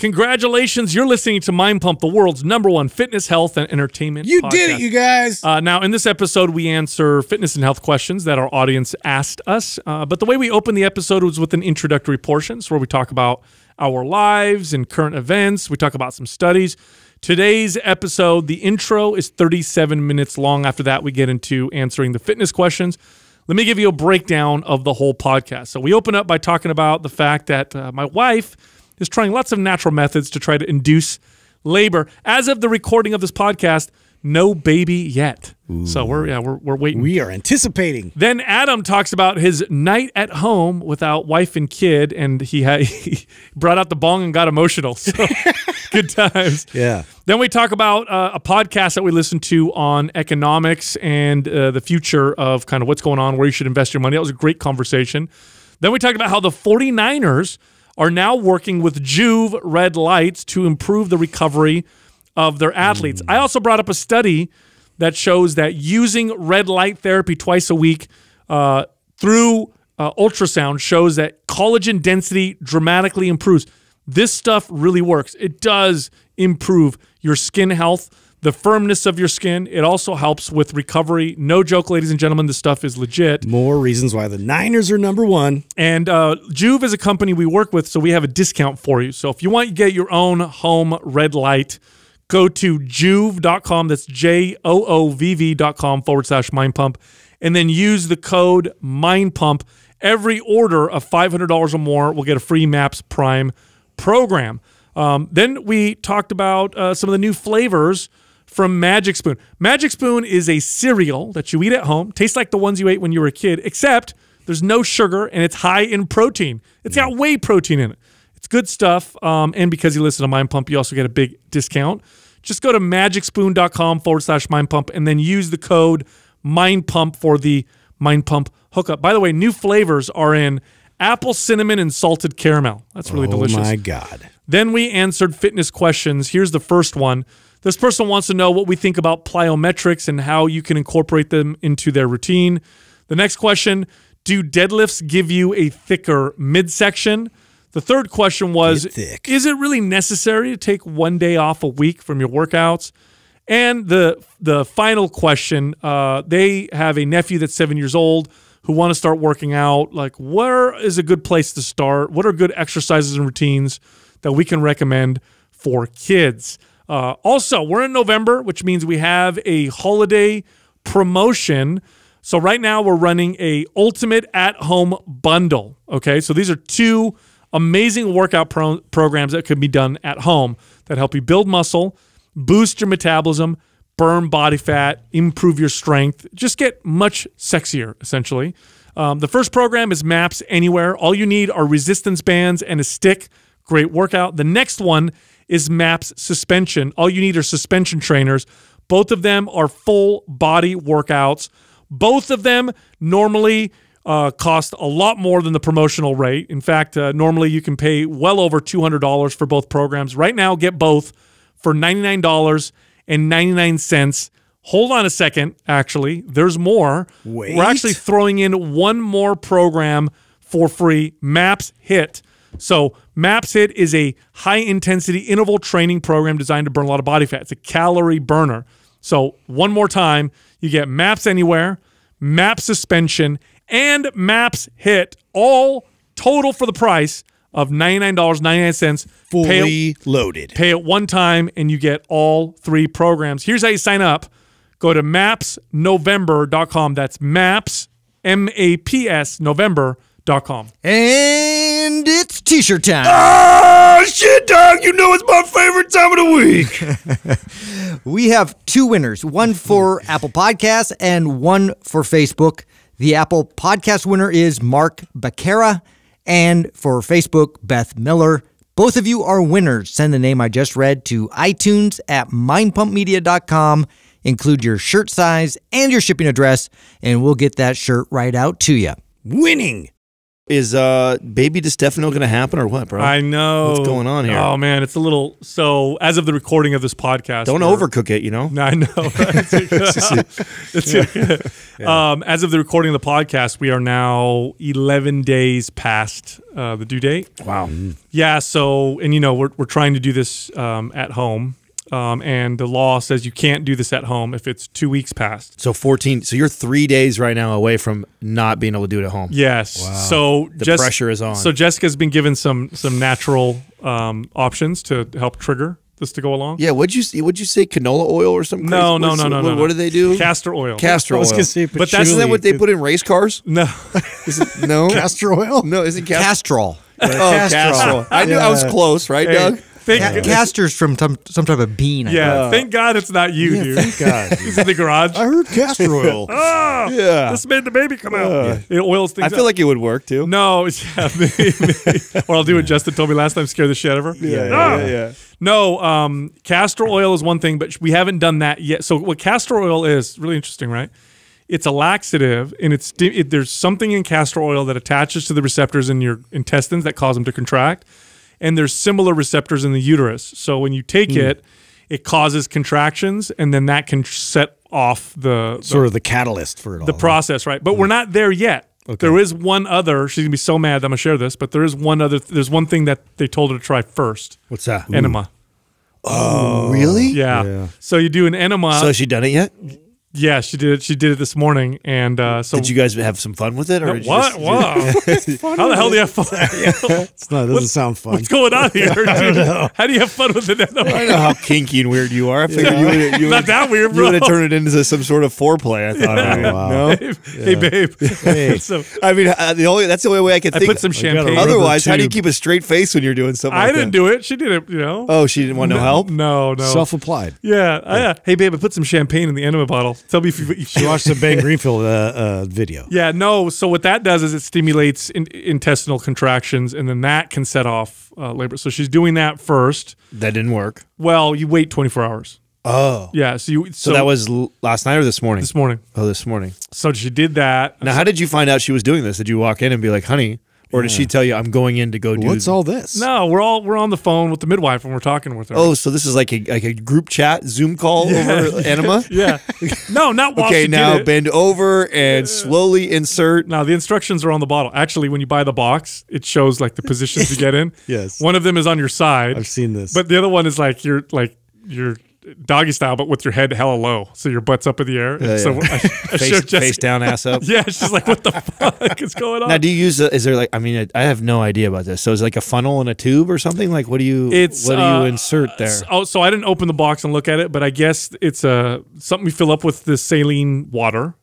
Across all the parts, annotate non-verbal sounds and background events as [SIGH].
Congratulations, you're listening to Mind Pump, the world's number one fitness, health, and entertainment. You podcast. did it, you guys. Uh, now, in this episode, we answer fitness and health questions that our audience asked us. Uh, but the way we opened the episode was with an introductory portion, so where we talk about our lives and current events. We talk about some studies. Today's episode, the intro is 37 minutes long. After that, we get into answering the fitness questions. Let me give you a breakdown of the whole podcast. So, we open up by talking about the fact that uh, my wife is trying lots of natural methods to try to induce labor. As of the recording of this podcast, no baby yet. So we're yeah we're we're waiting. we are anticipating. then Adam talks about his night at home without wife and kid, and he had [LAUGHS] he brought out the bong and got emotional. So [LAUGHS] good times. Yeah. Then we talk about uh, a podcast that we listen to on economics and uh, the future of kind of what's going on, where you should invest your money. That was a great conversation. Then we talked about how the 49ers are now working with Joovv red lights to improve the recovery of their athletes. I also brought up a study that shows that using red light therapy twice a week uh, through uh, ultrasound shows that collagen density dramatically improves. This stuff really works. It does improve your skin health, the firmness of your skin. It also helps with recovery. No joke, ladies and gentlemen, this stuff is legit. More reasons why the Niners are number one. And uh, Joovv is a company we work with, so we have a discount for you. So if you want to get your own home red light, go to joovv.com. That's J O O V V.com forward slash mind pump. And then use the code mind pump. Every order of $500 or more will get a free MAPS Prime program. Um, then we talked about uh, some of the new flavors from Magic Spoon. Magic Spoon is a cereal that you eat at home, tastes like the ones you ate when you were a kid, except there's no sugar and it's high in protein. It's got whey protein in it. It's good stuff. Um, and because you listen to Mind Pump, you also get a big discount. Just go to magicspoon.com forward slash Mind Pump and then use the code Mind Pump for the Mind Pump hookup. By the way, new flavors are in apple, cinnamon, and salted caramel. That's really oh delicious. Oh my God. Then we answered fitness questions. Here's the first one. This person wants to know what we think about plyometrics and how you can incorporate them into their routine. The next question Do deadlifts give you a thicker midsection? The third question was. Is it really necessary to take one day off a week from your workouts? And the the final question, uh, they have a nephew that's seven years old who want to start working out. Like, where is a good place to start? What are good exercises and routines that we can recommend for kids? Uh, also, we're in November, which means we have a holiday promotion. So right now we're running a ultimate at home bundle. Okay, so these are two amazing workout pro- programs that can be done at home that help you build muscle, boost your metabolism, burn body fat, improve your strength, just get much sexier, essentially. Um, the first program is MAPS Anywhere. All you need are resistance bands and a stick. Great workout. The next one is MAPS Suspension. All you need are suspension trainers. Both of them are full body workouts. Both of them normally uh, cost a lot more than the promotional rate. In fact, uh, normally you can pay well over $200 for both programs. Right now, get both for $99.99. Hold on a second, actually. There's more. Wait. We're actually throwing in one more program for free MAPS HIIT. So, MAPS HIIT is a high intensity interval training program designed to burn a lot of body fat. It's a calorie burner. So, one more time, you get MAPS Anywhere, MAPS Suspension, and MAPS HIIT, all total for the price of $99.99. Pay, Fully loaded. pay it one time and you get all three programs. Here's how you sign up. Go to mapsnovember.com. That's maps, M A P S, november.com. And it's t-shirt time. Oh, shit, dog. You know it's my favorite time of the week. [LAUGHS] We have two winners, one for Apple Podcasts and one for Facebook. The Apple Podcast winner is Mark Becerra, and for Facebook, Beth Miller. Both of you are winners. Send the name I just read to iTunes at mindpumpmedia.com. Include your shirt size and your shipping address, and we'll get that shirt right out to you. Winning. Is uh baby Di Stefano going to happen or what, bro? I know What's going on here? Oh man, it's a little. So as of the recording of this podcast, Don't we're- overcook it, you know. No, [LAUGHS] I know. [LAUGHS] It's- [LAUGHS] um, as of the recording of the podcast, we are now 11 days past uh, the due date. Wow. Yeah. So, and you know, we're, we're trying to do this um, at home. Um, and the law says you can't do this at home if it's two weeks past. So 14. So you're three days right now away from not being able to do it at home. Yes. So The Jess- pressure is on. So Jessica's been given some some natural um, options to help trigger this to go along. Yeah. What'd you say- What'd you say? Canola oil or something? No, crazy? no, no, no, what, no, no. What do they do? Castor oil. Castor I oil. was gonna say, But that's- Isn't that what they put in race cars? No. [LAUGHS] Is it, no. [LAUGHS] castor oil? No, isn't castor? Castrol. oh, castor oil. I knew I was close, right, Hey, Doug? Thank, Ca- Castor's from some, some type of bean. I yeah, think. thank God it's not you, dude. Thank God. [LAUGHS] He's in the garage. I heard castor [LAUGHS] oil. Ah, Yeah. This made the baby come out. It oils things I feel up. like it would work too. No, [LAUGHS] yeah, maybe, maybe. Or I'll do what Justin told me last time, scare the shit out of her. Yeah, Ah! yeah, yeah. No, um, castor oil is one thing, but we haven't done that yet. So what castor oil is really interesting, right? It's a laxative, and it's it, there's something in castor oil that attaches to the receptors in your intestines that cause them to contract, and there's similar receptors in the uterus. So when you take hmm. it, it causes contractions, and then that can set off the, the sort of the catalyst for it all. the process, right? But we're hmm. not there yet. There is one other. She's gonna be so mad that I'm gonna share this, but there is one other. There's one thing that they told her to try first. What's that? Enema. Oh, really? Yeah. Yeah. So you do an enema. So has she done it yet? Yeah, she did. it. She did it this morning, and uh, so Did you guys have some fun with it, or No, what? just- Wow. [LAUGHS] How the hell do you have fun? [LAUGHS] It's not, it doesn't sound fun. What's going on here? [LAUGHS] dude? How do you have fun with an enema? I know how kinky and weird you are. I figured you would you Not would that weird, you would have turned it into some sort of foreplay. I thought. maybe. wow. No, Babe. Hey, babe. Hey. so I mean uh, the only that's the only way I could think. I think. put some gotta champagne. Otherwise, how do you keep a straight face when you're doing something? I like didn't that? do it. She did it. You know. Oh, she didn't want no help. No, no. Self-applied. yeah, Hey, babe, I put some champagne in the end of a bottle. Tell me if you. If You watched the Ben Greenfield uh, uh, video. Yeah, no. So what that does is it stimulates in, intestinal contractions, and then that can set off uh, labor. So she's doing that first. That didn't work. Well, you wait 24 hours. Oh, Yeah. So you. so, that was l- last night or this morning? this morning. oh, this morning. So she did that. Now, how did you find out she was doing this? Did you walk in and be like, "Honey," or did she tell you, "I'm going in to go do"? What's all this? No, we're all we're on the phone with the midwife and we're talking with her. Oh, so this is like a like a group chat Zoom call over [LAUGHS] enema. yeah. No, not while Okay, she now did it. bend over and slowly insert. Now the instructions are on the bottle. Actually, when you buy the box, it shows like the positions to get in. [LAUGHS] Yes. One of them is on your side. I've seen this. But the other one is like you're like you're doggy style, but with your head hella low, so your butt's up in the air. Yeah, so yeah. I, I [LAUGHS] Face, Jessica. face down, ass up. [LAUGHS] Yeah, she's like, "What the fuck is going on?" Now, do you use? A, is there like? I mean, I, I have no idea about this. So, is like a funnel and a tube or something? Like, what do you? it's what do uh, you insert there? Oh, so I didn't open the box and look at it, but I guess it's a something we fill up with the saline water.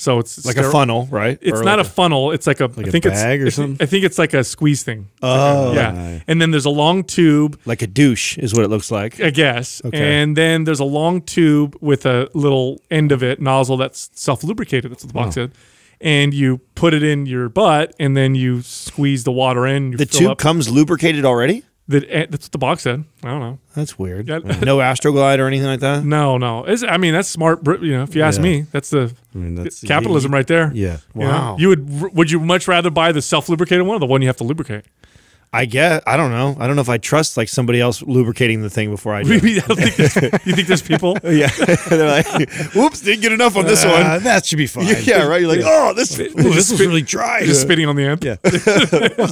So it's like a funnel, right? It's Or not like a funnel. It's like a. I a think bag or it's, something? I think it's like a squeeze thing. Oh, yeah. And then there's a long tube, like a douche is what it looks like. I guess. Okay. And then there's a long tube with a little end of it nozzle that's self lubricated. That's what the box Oh. said. And you put it in your butt, and then you squeeze the water in. You The tube up. comes lubricated already. The, eh, that's what the box said. I don't know. That's weird. Yeah. [LAUGHS] no Astroglide or anything like that. No, no. It's, I mean, that's smart. You know, if you ask Yeah. me, that's the I mean, that's capitalism right there. Yeah. You know? Wow. You would would you much rather buy the self lubricated one or the one you have to lubricate? I guess I don't know. I don't know if I trust like somebody else lubricating the thing before I do. [LAUGHS] I don't think you think there's people? [LAUGHS] yeah, [LAUGHS] they're like, "Whoops, didn't get enough on this Uh, one." that should be fine. Yeah, right. You're like, "Oh, this." Ooh, this was really dry. Just spitting on the end. Yeah.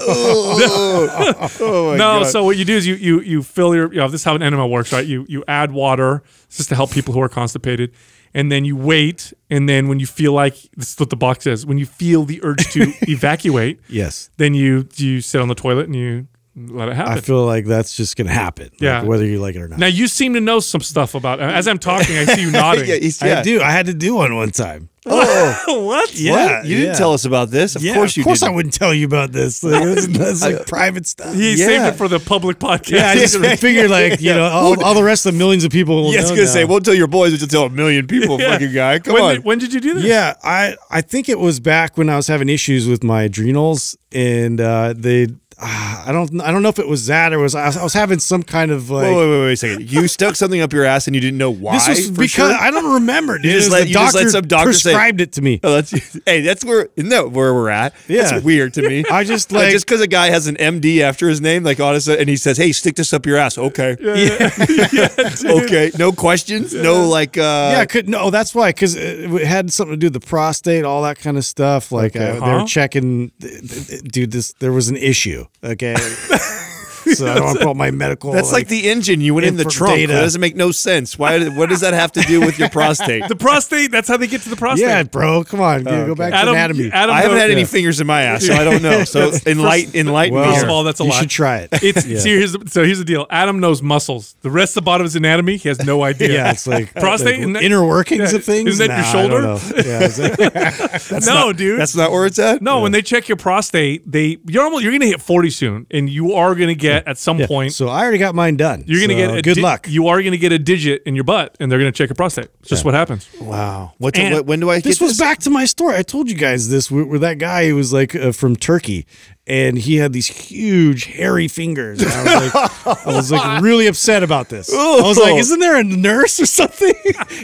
oh my No, God. so what you do is you you you fill your you know this is how an enema works, right? You you add water just to help people who are constipated, and then you wait, and then when you feel like this is what the box says, when you feel the urge to [LAUGHS] evacuate, Yes. then you you sit on the toilet and you let it happen. I feel like that's just going to happen. like, Yeah. whether you like it or not. now you seem to know some stuff about. As I'm talking, I see you [LAUGHS] nodding. yeah, he's, I do. I had to do one one time. Oh, [LAUGHS] what? Yeah. you didn't tell us about this. Of yeah, course you Of course, didn't. I wouldn't tell you about this. [LAUGHS] Like, that's, that's like private stuff. He Yeah. saved it for the public podcast. yeah, I just figured like you know all, all the rest of the millions of people. Will Yeah, I was gonna now. say, won't tell your boys, but you'll tell a million people, Yeah. fucking guy. Come when on. Did, when did you do this? Yeah, I I think it was back when I was having issues with my adrenals, and uh, they ah, I don't I don't know if it was that or was I was, I was having some kind of like Wait, wait, wait, wait a second. You stuck something up your ass and you didn't know why? this was because sure? I don't remember. Dude. just It was let- the you just let doctor some doctor say- prescribed it to me. Oh, that's [LAUGHS] hey, that's where isn't that where we're at? Yeah. that's weird to me. [LAUGHS] I just Like, like just because a guy has an MD after his name, like honestly, and he says, "Hey, stick this up your ass." Okay, yeah [LAUGHS] okay, no questions, no like. uh yeah, I could no. That's why because it had something to do with the prostate, all that kind of stuff. Like uh, they Huh? were checking, dude. This there was an issue. Okay, [LAUGHS] [LAUGHS] so I don't want to put my medical. That's like, the engine. You went in the trunk. data. That doesn't make no sense. Why? What does that have to do with your prostate? [LAUGHS] The prostate. That's how they get to the prostate. yeah, bro. Come on, Oh, go back to anatomy. Adam I haven't had any fingers in my ass, so I don't know. So [LAUGHS] enlighten, enlighten me. well, First of all, that's a lot. you should try it. It's see, here's the, so here's the deal. Adam knows muscles. The rest of the bottom is anatomy, he has no idea. yeah, it's like Prostate, like that- inner workings yeah, of things. isn't that your Nah, don't shoulder? Yeah, no, not- dude. That's not where it's at. no, when they check your prostate, they you're almost you're gonna hit 40 soon, and you are gonna get at some yeah. point So I already got mine done. you're gonna So get a good di- luck. You are gonna get a digit in your butt, and they're gonna check your prostate. It's just what happens. Wow. What, And what? When do I This get was back to my story. I told you guys this. Where, where that guy who was like uh, from Turkey, and he had these huge hairy fingers. And I was like, I was like [LAUGHS] really upset about this. I was like, isn't there a nurse or something?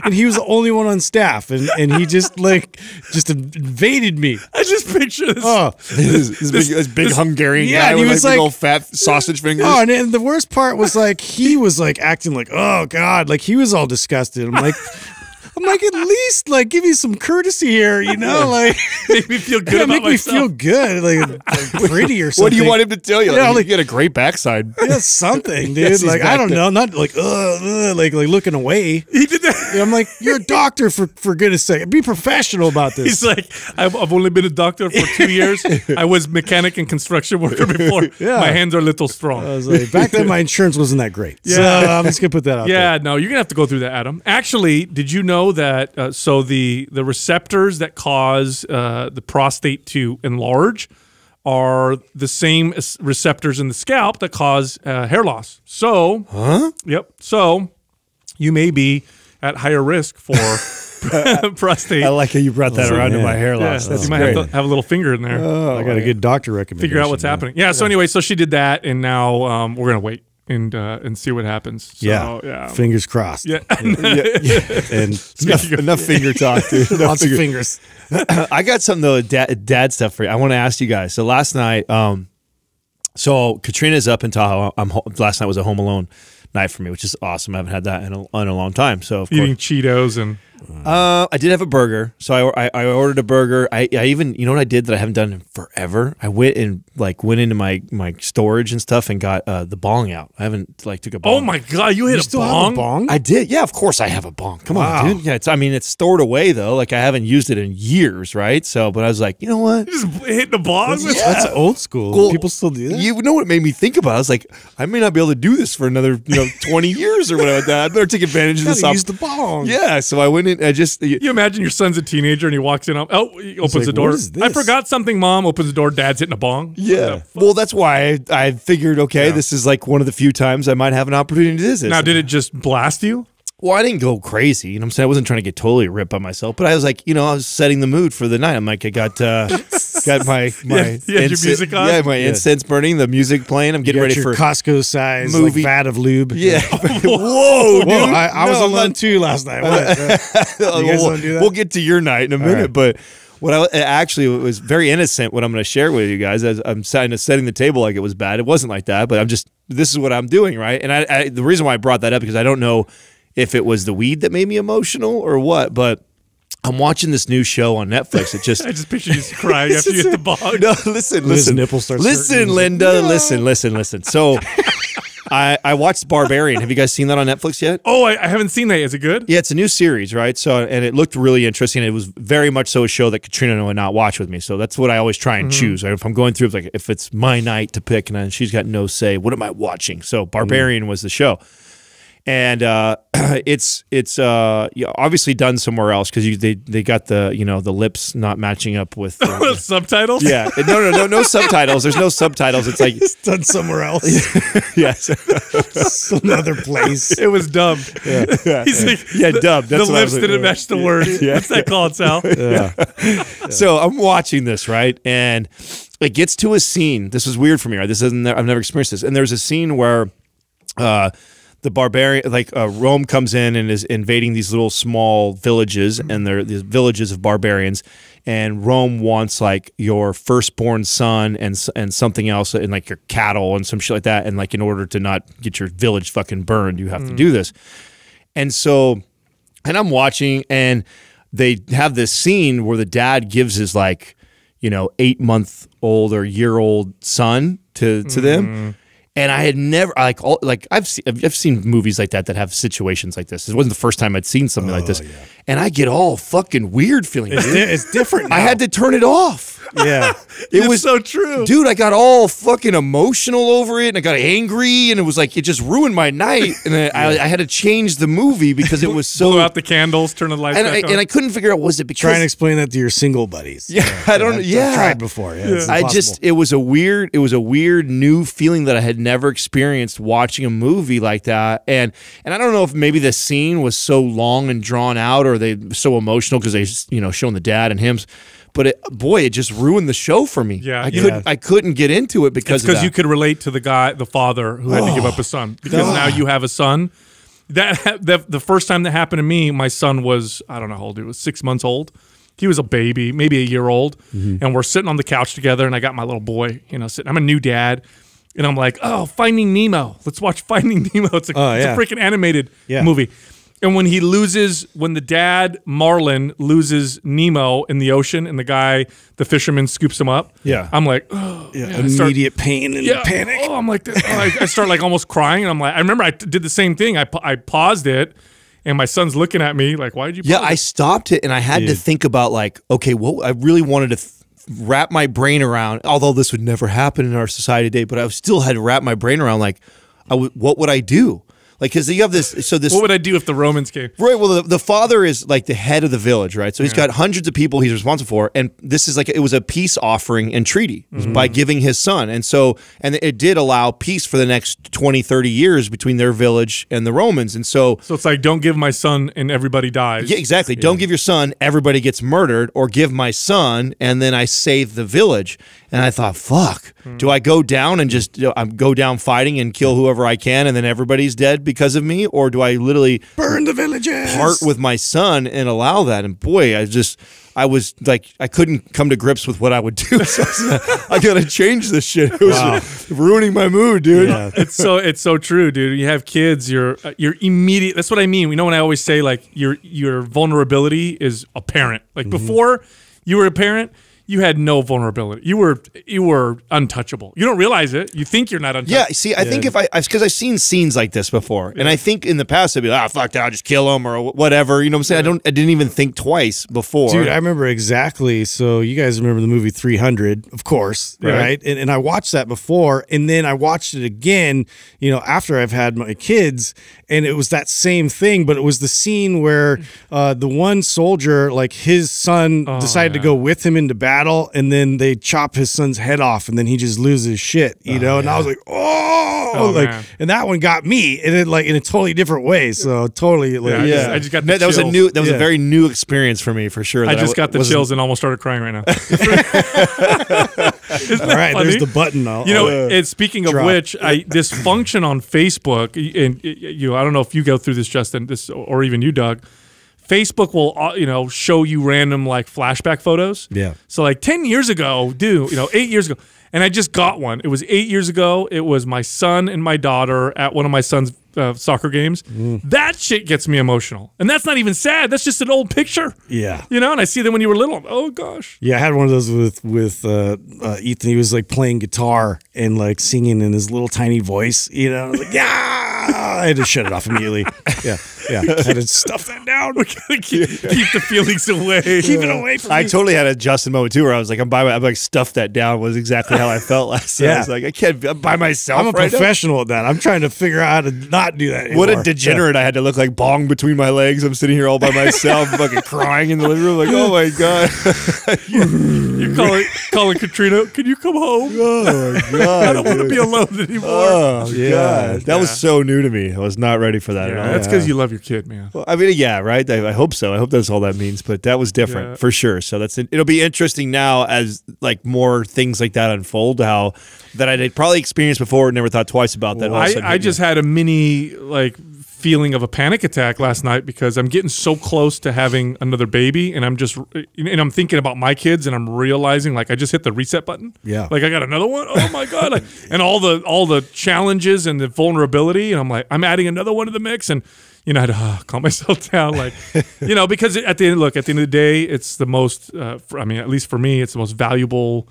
And he was the only one on staff, and and he just like just invaded me. I just picture this. Oh, this, this big, this big Hungarian Yeah, guy and he with was like, big like- old fat sausage mm, fingers. Oh, and, and the worst part was like he was like acting like, oh god, like he was all disgusted. I'm like, I'm like, at least like give me some courtesy here, you know, like [LAUGHS] Make me feel good yeah, about make myself. me feel good, like, [LAUGHS] like pretty or something. what do you want him to tell you? Yeah, like, like- you get a great backside. [LAUGHS] Yeah, something, dude. Yes, like I don't there. know, not like ugh, ugh, like like looking away. He did that. Yeah, I'm like, you're a doctor for for goodness sake. Be professional about this. He's like, I've, I've only been a doctor for two years. I was mechanic and construction worker before. Yeah. My hands are a little strong. I was like, back then my insurance wasn't that great. So Yeah. I'm just gonna put that out there. Yeah, no, you're gonna have to go through that, Adam. Actually, did you know that? Uh, so the the receptors that cause uh, the prostate to enlarge are the same as receptors in the scalp that cause uh, hair loss. So, huh? Yep. So you may be at higher risk for [LAUGHS] [LAUGHS] prostate. I like how you brought that around to my hair yeah, loss. you might great. have to have a little finger in there. I got a good doctor recommendation. figure out what's yeah. happening. Yeah. So anyway, so she did that, and now um, we're gonna wait and uh, and see what happens. So, Yeah. yeah. Fingers crossed. Yeah. yeah And [LAUGHS] enough, enough [LAUGHS] finger talk, dude. Enough lots of fingers. [CLEARS THROAT] I got something though, dad, dad stuff for you. I want to ask you guys. So last night, um, so Katrina's up in Tahoe. I'm ho- last night was a Home Alone night for me, which is awesome. I haven't had that in a, in a long time. So of Eating course, Cheetos and uh, I did have a burger. So I, I, I ordered a burger. I, I even you know what I did that I haven't done in forever. I went and like went into my my storage and stuff and got uh, the bong out. I haven't like took a bong. Oh my god, you hit You a still bong? have a bong? I did. Yeah, of course I have a bong. Come Wow. on, dude. Yeah, it's I mean it's stored away though. Like I haven't used it in years, right? So, but I was like, you know what? Just hitting the bong? with- That's old school. Well, People still do that. You know what made me think about? it? I was like, I may not be able to do this for another, you know, twenty years or whatever. That I better take advantage of this. op- use the bong. yeah. So I went I just You imagine your son's a teenager and he walks in. Oh, oh he opens like, the door. I forgot something. Mom opens the door. Dad's hitting a bong. yeah. Well, that's why I, I figured, okay, this is like one of the few times I might have an opportunity to do this. Now, did it just blast you? Well, I didn't go crazy. You know what I'm saying? I wasn't trying to get totally ripped by myself, but I was like, you know, I was setting the mood for the night. I'm like, I got uh [LAUGHS] got my my you had your music on? Yeah, my incense burning, the music playing. I'm getting got ready your for Costco size movie- like vat of lube. Yeah. [LAUGHS] [LAUGHS] Whoa, dude. Whoa, I, I was No, alone not- too last night. What? Uh, you guys we'll, do that? we'll get to your night in a minute, right. but what I actually it was very innocent. What I'm going to share with you guys, as I'm setting setting the table like it was bad. It wasn't like that, but I'm just this is what I'm doing, right? And I, I the reason why I brought that up because I don't know if it was the weed that made me emotional or what, but. I'm watching this new show on Netflix. It just [LAUGHS] I just picture you crying after you hit the [LAUGHS] bong. no, listen, listen, nipple starts listen, hurting. Linda, listen, listen, listen. So, [LAUGHS] I I watched Barbarian. Have you guys seen that on Netflix yet? Oh, I, I haven't seen that. Is it good? Yeah, it's a new series, right? So, and it looked really interesting. It was very much so a show that Katrina would not watch with me. So that's what I always try and mm-hmm. choose. Right? If I'm going through, like if it's my night to pick, and then she's got no say, what am I watching? So, Barbarian mm. was the show, and uh, [CLEARS THROAT] it's it's uh, obviously done somewhere else because they they got the you know the lips not matching up with. the- [LAUGHS] Subtitles? yeah, no, no, no, no subtitles. There's no subtitles. It's like [LAUGHS] It's done somewhere else, [LAUGHS] yes, another place. It was dubbed. He's like, yeah, dubbed. That's the what lips was- didn't match the words. Yeah. What's that called, Sal? So I'm watching this, right? And it gets to a scene. This was weird for me. Right? This isn't. I've never experienced this. And there's a scene where. Uh, the barbarian like uh, Rome comes in and is invading these little small villages and they're these villages of barbarians and Rome wants like your firstborn son and and something else and like your cattle and some shit like that and like in order to not get your village fucking burned you have to do this. And so and I'm watching and they have this scene where the dad gives his like you know 8 month old or year old son to to them and I had never like all like I've seen I've seen movies like that that have situations like this. It wasn't the first time I'd seen something like this, oh, and I get all fucking weird feeling. It's, di- it's different. I had to turn it off. yeah. [LAUGHS] It It's was so true. dude. I got all fucking emotional over it, and I got angry, and it was like it just ruined my night, and I, I, I had to change the movie because it was [LAUGHS] so. Blow out the candles, turn the lights and back I, on. and I couldn't figure out was it because Try and explain that to your single buddies. Yeah, I don't- I've- I've yeah. tried before. Yeah, it's I just it was a weird it was a weird new feeling that I had never experienced watching a movie like that and and I don't know if maybe the scene was so long and drawn out or they so emotional because they you know showing the dad and him but it, boy it just ruined the show for me Yeah, I you- couldn't I couldn't get into it because because you could relate to the guy, the father who had to give up a son. Because now you have a son. That, that the first time that happened to me, my son was I don't know how old he was, six months old. He was a baby, maybe a year old, Mm-hmm. and we're sitting on the couch together, and I got my little boy, you know, sitting. I'm a new dad, and I'm like, oh, Finding Nemo. Let's watch Finding Nemo. It's a, Oh, it's yeah. a freaking animated Yeah. movie. And when he loses, when the dad Marlin loses Nemo in the ocean, and the guy, the fisherman, scoops him up, Yeah. I'm like, oh, [GASPS] yeah, I start- immediate pain and panic. Oh, I'm like. Oh, I, I start like almost crying, and I'm like, I remember I did the same thing. I, I paused it, and my son's looking at me like, why did you? Yeah, pause I stopped it and I had to think about like, okay, well, I really wanted to th- wrap my brain around. Although this would never happen in our society today, but I still had to wrap my brain around like, I w- what would I do? Like, because you have this. So this. What would I do if the Romans came? Right. Well, the, the father is like the head of the village, right? So he's got hundreds of people he's responsible for, and this is like it was a peace offering and treaty mm-hmm. by giving his son, and so and it did allow peace for the next 20, 30 years between their village and the Romans, and so So it's like, don't give my son, and everybody dies. yeah, exactly. Don't give your son, everybody gets murdered, or give my son, and then I save the village. And I thought, fuck, do I go down and just you know, go down fighting and kill whoever I can, and then everybody's dead because of me, or do I literally Burn the villages. part with my son and allow that? And boy, I just. I was like, I couldn't come to grips with what I would [LAUGHS] do. So I, I gotta change this shit. It was ruining my mood, dude. it's so it's so true, dude. You have kids, you're uh, you're immediate. That's what I mean. You know when I always say like your your vulnerability is apparent. Like before you were a parent, you had no vulnerability. You were you were untouchable. You don't realize it. You think you're not untouchable. Yeah, see, I think if I, because I've seen scenes like this before, and I think in the past I'd be like, ah, fuck that, I'll just kill him or whatever. You know what I'm saying? I don't, I didn't even think twice before. Dude, I remember exactly. So you guys remember the movie 300, of course, Right. right? And, and I watched that before, and then I watched it again, you know, after I've had my kids, and it was that same thing, but it was the scene where uh, the one soldier, like his son, decided to go with him into battle, and then they chop his son's head off, and then he just loses shit, you oh, know. And I was like, oh, Oh, like, man. and that one got me, and it like in a totally different way. So totally, like, Yeah, I just- I just got the that, that was a new, that was Yeah. a very new experience for me for sure. I just w- got the chills and almost started crying right now. [LAUGHS] [LAUGHS] all right, funny? there's the button. I'll, You know, I'll- and speaking of drop. which, I this function on Facebook, and y- you, I don't know if you go through this, Justin, this or even you, Doug. Facebook will, uh, you know, show you random like flashback photos. Yeah. So like ten years ago, dude, you know, eight years ago, and I just got one. It was eight years ago. It was my son and my daughter at one of my son's uh, soccer games. Mm. That shit gets me emotional, and that's not even sad. That's just an old picture. Yeah. You know, and I see them when you were little. Oh gosh. Yeah, I had one of those with with uh, uh, Ethan. He was like playing guitar and like singing in his little tiny voice. You know, I was like [LAUGHS] yeah. I had to shut it off immediately. Yeah, yeah. I had to stuff that down. keep, keep the feelings away. Keep it away from me. I me. totally had a Justin moment too, where I was like, I'm by, my, I'm like stuffed that down was exactly how I felt last. night. I Yeah. was like, I can't I'm by myself. I'm a right now. professional at that. I'm trying to figure out how to not do that. What a anymore. degenerate I had to look like bong between my legs. I'm sitting here all by myself, [LAUGHS] fucking crying in the living room, like, oh my God. [LAUGHS] You're calling, calling Katrina. Can you come home? Oh my God. [LAUGHS] I don't want to be alone anymore. Oh, Yeah. God. That was so new to me. I was not ready for that Yeah, at all. that's because you love your kid, man. Well, I mean, yeah, right. I, I hope so. I hope that's all that means. But that was different Yeah. for sure. So that's it'll be interesting now as like more things like that unfold. How that I had probably experienced before, and never thought twice about that. a I, I just had a mini like feeling of a panic attack last night because I'm getting so close to having another baby and I'm just and I'm thinking about my kids and I'm realizing like I just hit the reset button. Yeah. Like I got another one. Oh my god. Like, [LAUGHS] and all the all the challenges and the vulnerability and I'm like I'm adding another one to the mix and you know, I had to uh, calm [LAUGHS] myself down, like, [LAUGHS] you know, because at the end, look, at the end of the day, it's the most, uh, for, I mean, at least for me, it's the most valuable,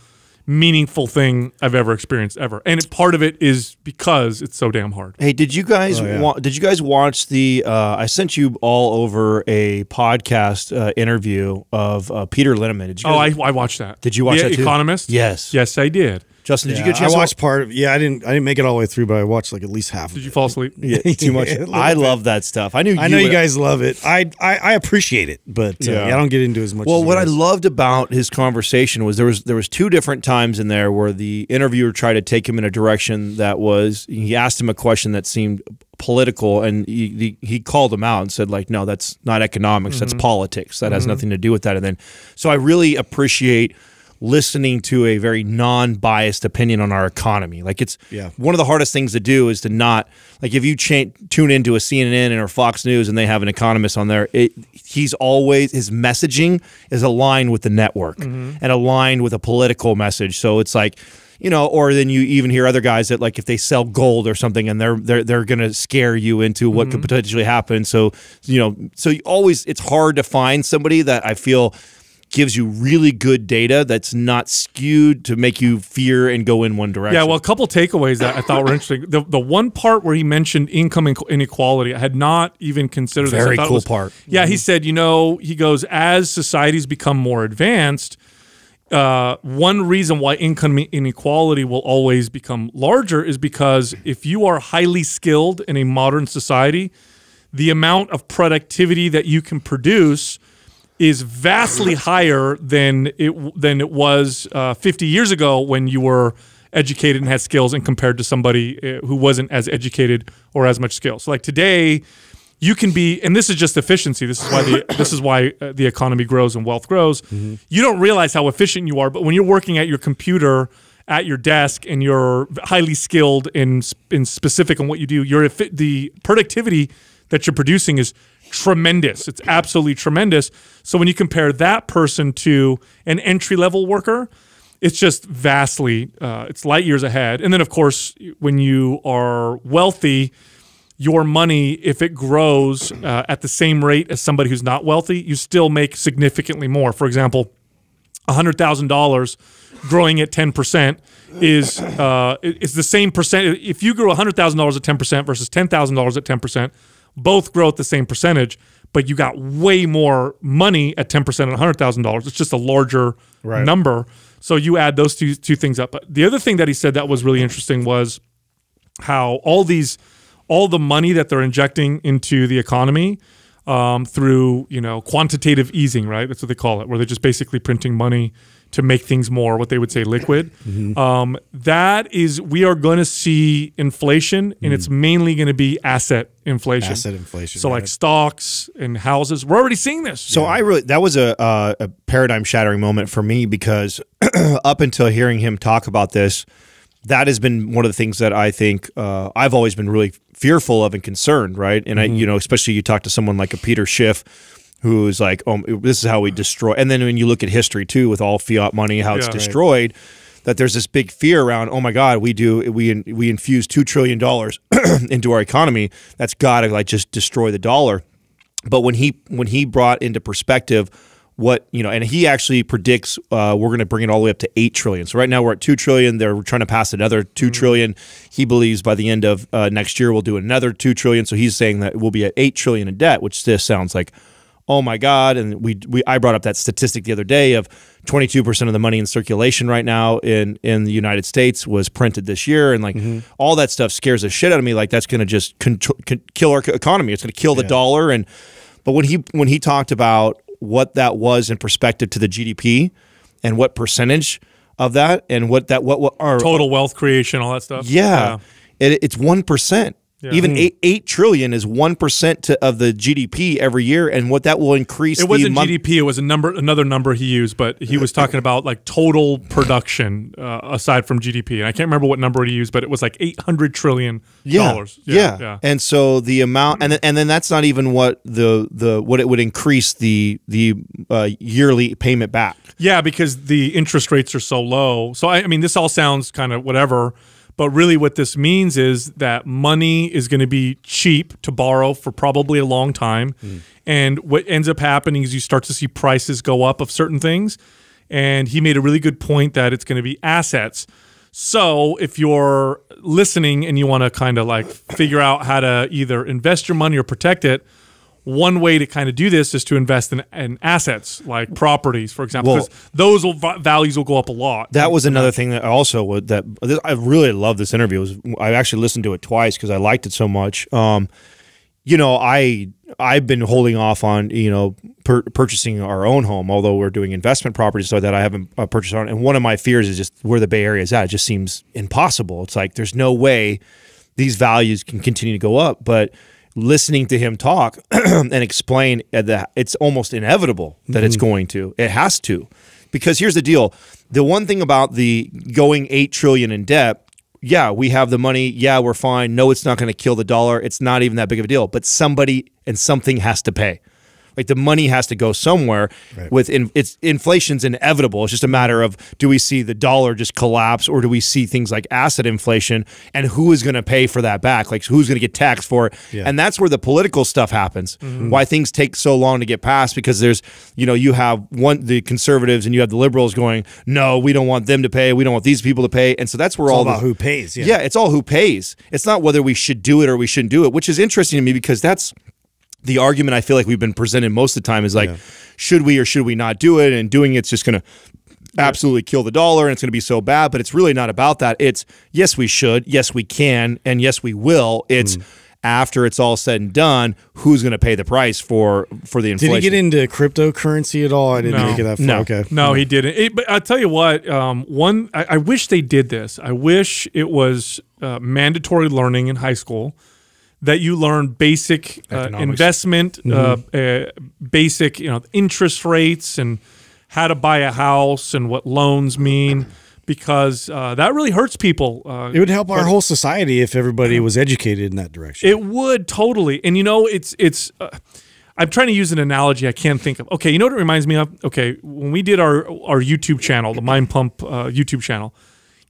meaningful thing I've ever experienced ever. And part of it is because it's so damn hard. Hey, did you guys Oh, yeah. wa- did you guys watch the? Uh, I sent you all over a podcast uh, interview of uh, Peter Linneman. Did you? Oh, I, I watched that. Did you watch the that too? Economist? Yes. Yes, I did. Justin, did you get a chance? I to- watched part of. Yeah, I didn't. I didn't make it all the way through, but I watched like at least half. Did of you fall asleep? [LAUGHS] [LAUGHS] Yeah, too much. Yeah, I bit. love that stuff. I knew. I know you would- guys love it. I I, I appreciate it, but uh, Yeah. yeah. I don't get into as much. Well, as what I guys. loved about his conversation was there was there was two different times in there where the interviewer tried to take him in a direction that was he asked him a question that seemed political and he he, he called him out and said like no that's not economics that's politics that has nothing to do with that and then so I really appreciate listening to a very non-biased opinion on our economy like it's Yeah. one of the hardest things to do is to not like if you tune into a CNN or Fox News and they have an economist on there, it, he's always his messaging is aligned with the network mm-hmm. and aligned with a political message. So it's like you know, or then you even hear other guys that like if they sell gold or something and they're they're they're going to scare you into what could mm-hmm. potentially happen. So you know, so you always it's hard to find somebody that I feel gives you really good data that's not skewed to make you fear and go in one direction. Yeah, well, a couple takeaways that I thought were interesting. The the one part where he mentioned income inequality, I had not even considered. Very cool was- part. Yeah, he said, you know, he goes as societies become more advanced. Uh, one reason why income inequality will always become larger is because if you are highly skilled in a modern society, the amount of productivity that you can produce is vastly [LAUGHS] higher than it than it was uh, 50 years ago when you were educated and had skills and compared to somebody uh, who wasn't as educated or as much skill. So like today you can be and this is just efficiency. This is why the this is why uh, the economy grows and wealth grows. You don't realize how efficient you are but when you're working at your computer at your desk and you're highly skilled in in specific on what you do your the productivity that you're producing is tremendous it's absolutely tremendous so when you compare that person to an entry level worker it's just vastly uh, it's light years ahead and then of course when you are wealthy your money, if it grows uh, at the same rate as somebody who's not wealthy, you still make significantly more. For example, $100,000 growing at 10% is uh, the same percent. If you grow $100,000 at 10% versus $10,000 at 10%, both grow at the same percentage, but you got way more money at 10% and $100,000. It's just a larger number. So you add those two, two things up. But the other thing that he said that was really interesting was how all these all the money that they're injecting into the economy um, through you know quantitative easing, right? That's what they call it, where they're just basically printing money to make things more what they would say liquid. Um, that is, we are going to see inflation, and it's mainly going to be asset inflation. Asset inflation, So like stocks and houses, we're already seeing this. So I really that was a uh, a paradigm shattering moment for me because [CLEARS THROAT] up until hearing him talk about this, that has been one of the things that I think uh, I've always been really fearful of and concerned, right? And I, you know, especially you talk to someone like a Peter Schiff. Who's like, oh, this is how we destroy. And then when you look at history too, with all fiat money, how it's Yeah. Right. destroyed, that there's this big fear around. Oh my God, we do we we infuse two trillion dollars [CLEARS THROAT] into our economy. That's got to like just destroy the dollar. But when he when he brought into perspective what you know, and he actually predicts uh, we're going to bring it all the way up to eight trillion. So right now we're at two trillion. They're trying to pass another two trillion. He believes by the end of uh, next year we'll do another two trillion. So he's saying that we'll be at eight trillion in debt, which this sounds like oh my god. And we, we i brought up that statistic the other day of 22% of the money in circulation right now in in the united states was printed this year. And like mm -hmm. all that stuff scares the shit out of me. Like that's going to just kill our economy. It's going to kill the yeah. dollar. And but when he when he talked about what that was in perspective to the gdp and what percentage of that and what that what what our total wealth creation all that stuff? Yeah, yeah. It, it's 1% yeah. Even hmm. eight, eight trillion is one percent of the GDP every year, and what that will increase. It wasn't GDP; it was a number, another number he used, but he was talking about like total production uh, aside from GDP, and I can't remember what number he used, but it was like eight hundred trillion dollars. Yeah. Yeah. yeah, and so the amount, and and then that's not even what the the what it would increase the the uh, yearly payment back. Yeah, because the interest rates are so low. So I, I mean, this all sounds kind of whatever but really, what this means is that money is going to be cheap to borrow for probably a long time, mm. and what ends up happening is you start to see prices go up of certain things. And he made a really good point that it's going to be assets. So if you're listening and you want to kind of like figure out how to either invest your money or protect it, one way to kind of do this is to invest in, in assets like properties, for example, Well- because those will, values will go up a lot. That was another thing that also would that I really love this interview. Was I actually listened to it twice because I liked it so much. Um, you know, I I've been holding off on you know pur- purchasing our own home, although we're doing investment properties, so that I haven't uh, purchased on. And one of my fears is just where the Bay Area is at. It just seems impossible. It's like there's no way these values can continue to go up, but listening to him talk [CLEARS THROAT] and explain that it's almost inevitable that it's mm-hmm. going to. It has to. Because here's the deal. The one thing about the going 8 trillion in debt yeah we have the money. Yeah we're fine. No it's not going to kill the dollar. It's not even that big of a deal. But somebody and something has to pay like the money has to go somewhere with in, it's inflation's inevitable. It's just a matter of do we see the dollar just collapse or do we see things like asset inflation and who is going to pay for that back? Like who's going to get taxed for it? And that's where the political stuff happens. Mm-hmm. Why things take so long to get passed because there's you know you have one the conservatives and you have the liberals going no we don't want them to pay. We don't want these people to pay. And so that's where It's all all the about who pays. Yeah. yeah, it's all who pays. It's not whether we should do it or we shouldn't do it, which is interesting to me because that's the argument I feel like we've been presented most of the time is like, should we or should we not do it? And doing it's just going to absolutely kill the dollar and it's going to be so bad. But it's really not about that. It's yes, we should, yes, we can, and yes, we will. It's after it's all said and done, who's going to pay the price for for the inflation? Did he get into cryptocurrency at all? I didn't No. make it that far. No. Okay. No, he didn't. It- but I'll tell you what. Um, one, I, I wish they did this. I wish it was uh, mandatory learning in high school that you learn basic uh, investment, uh, uh, basic you know interest rates and how to buy a house and what loans mean, because uh, that really hurts people. Uh, It would help our whole society if everybody was educated in that direction. It would totally, and you know, it's it's. Uh, I'm trying to use an analogy I can't think of. Okay, you know what it reminds me of? Okay, when we did our our YouTube channel, the Mind Pump uh, YouTube channel,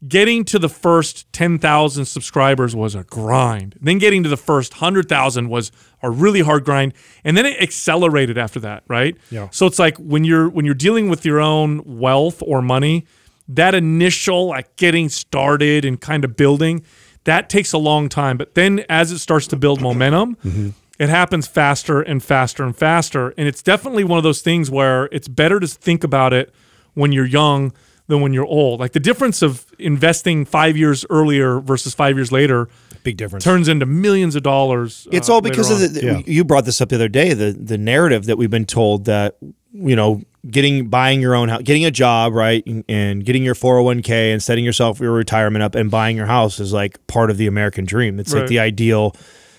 getting to the first 10,000 subscribers was a grind. Then getting to the first 100,000 was a really hard grind, and then it accelerated after that, right? Yeah. So it's like when you're when you're dealing with your own wealth or money, that initial like getting started and kind of building, that takes a long time. But then as it starts to build momentum, mm-hmm. it happens faster and faster and faster. And it's definitely one of those things where it's better to think about it when you're young than when you're old. Like the difference of investing five years earlier versus five years later big difference. turns into millions of dollars. It's uh, all because later of on. the, Yeah. you brought this up the other day the the narrative that we've been told that you know getting buying your own house getting a job right and, and getting your 401k and setting yourself your retirement up and buying your house is like part of the American dream it's like the ideal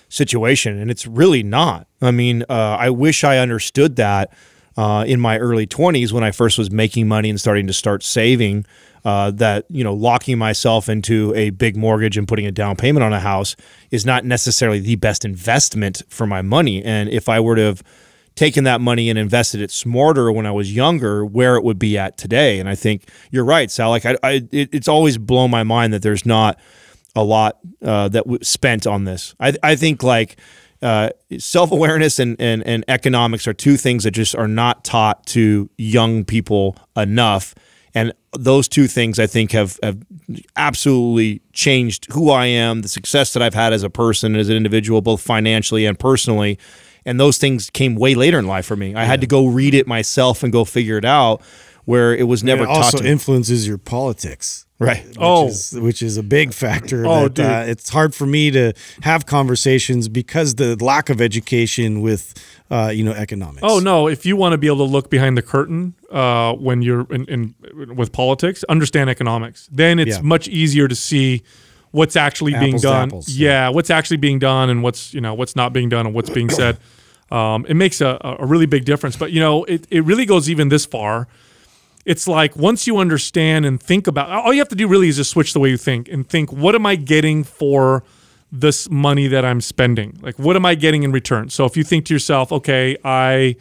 situation and it's really not I mean uh, I wish I understood that uh, in my early 20s when I first was making money and starting to start saving uh, that you know locking myself into a big mortgage and putting a down payment on a house is not necessarily the best investment for my money. And if I were to have taken that money and invested it smarter when I was younger where it would be at today. And I think you're right Sal like I, I it, it's always blown my mind that there's not a lot uh, that w- spent on this. I, I think like uh, self-awareness and, and, and economics are two things that just are not taught to young people enough and those two things I think have, have absolutely changed who I am, the success that I've had as a person, as an individual, both financially and personally. And those things came way later in life for me. I had to go read it myself and go figure it out where it was never it taught also to me. influences your politics. Right. Which Oh. is, which is a big factor. Oh, that, dude. Uh, it's hard for me to have conversations because the lack of education with, uh, you know, economics. Oh no! If you want to be able to look behind the curtain uh, when you're in, in with politics, understand economics. Then it's Yeah. much easier to see what's actually being Apples to done. apples, yeah, what's actually being done and what's you know what's not being done and what's being said. Um, it makes a, a really big difference. But you know, it, it really goes even this far. It's like once you understand and think about all you have to do really is just switch the way you think and think, what am I getting for this money that I'm spending? Like what am I getting in return? So if you think to yourself, okay, I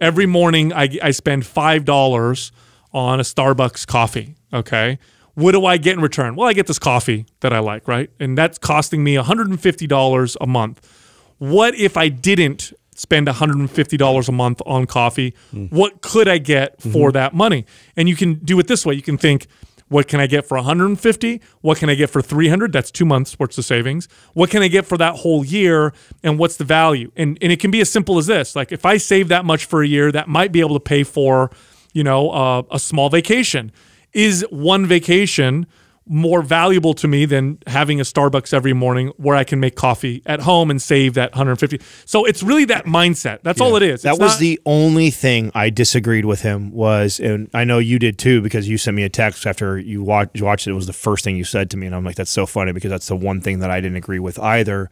every morning I, I spend five dollars on a Starbucks coffee. Okay. What do I get in return? Well, I get this coffee that I like, right? And that's costing me $150 a month. What if I didn't spend $150 a month on coffee? What could I get for that money? And you can do it this way. You can think, what can I get for 150? What can I get for 300? That's two months worth of savings. What can I get for that whole year? And what's the value? And and it can be as simple as this. Like if I save that much for a year, that might be able to pay for, you know, uh, a small vacation. Is one vacation more valuable to me than having a Starbucks every morning where I can make coffee at home and save that 150? So it's really that mindset. That's all it is. That It's was not- the only thing I disagreed with him was, and I know you did too because you sent me a text after you watched, you watched it. It was the first thing you said to me, and I'm like, that's so funny because that's the one thing that I didn't agree with either.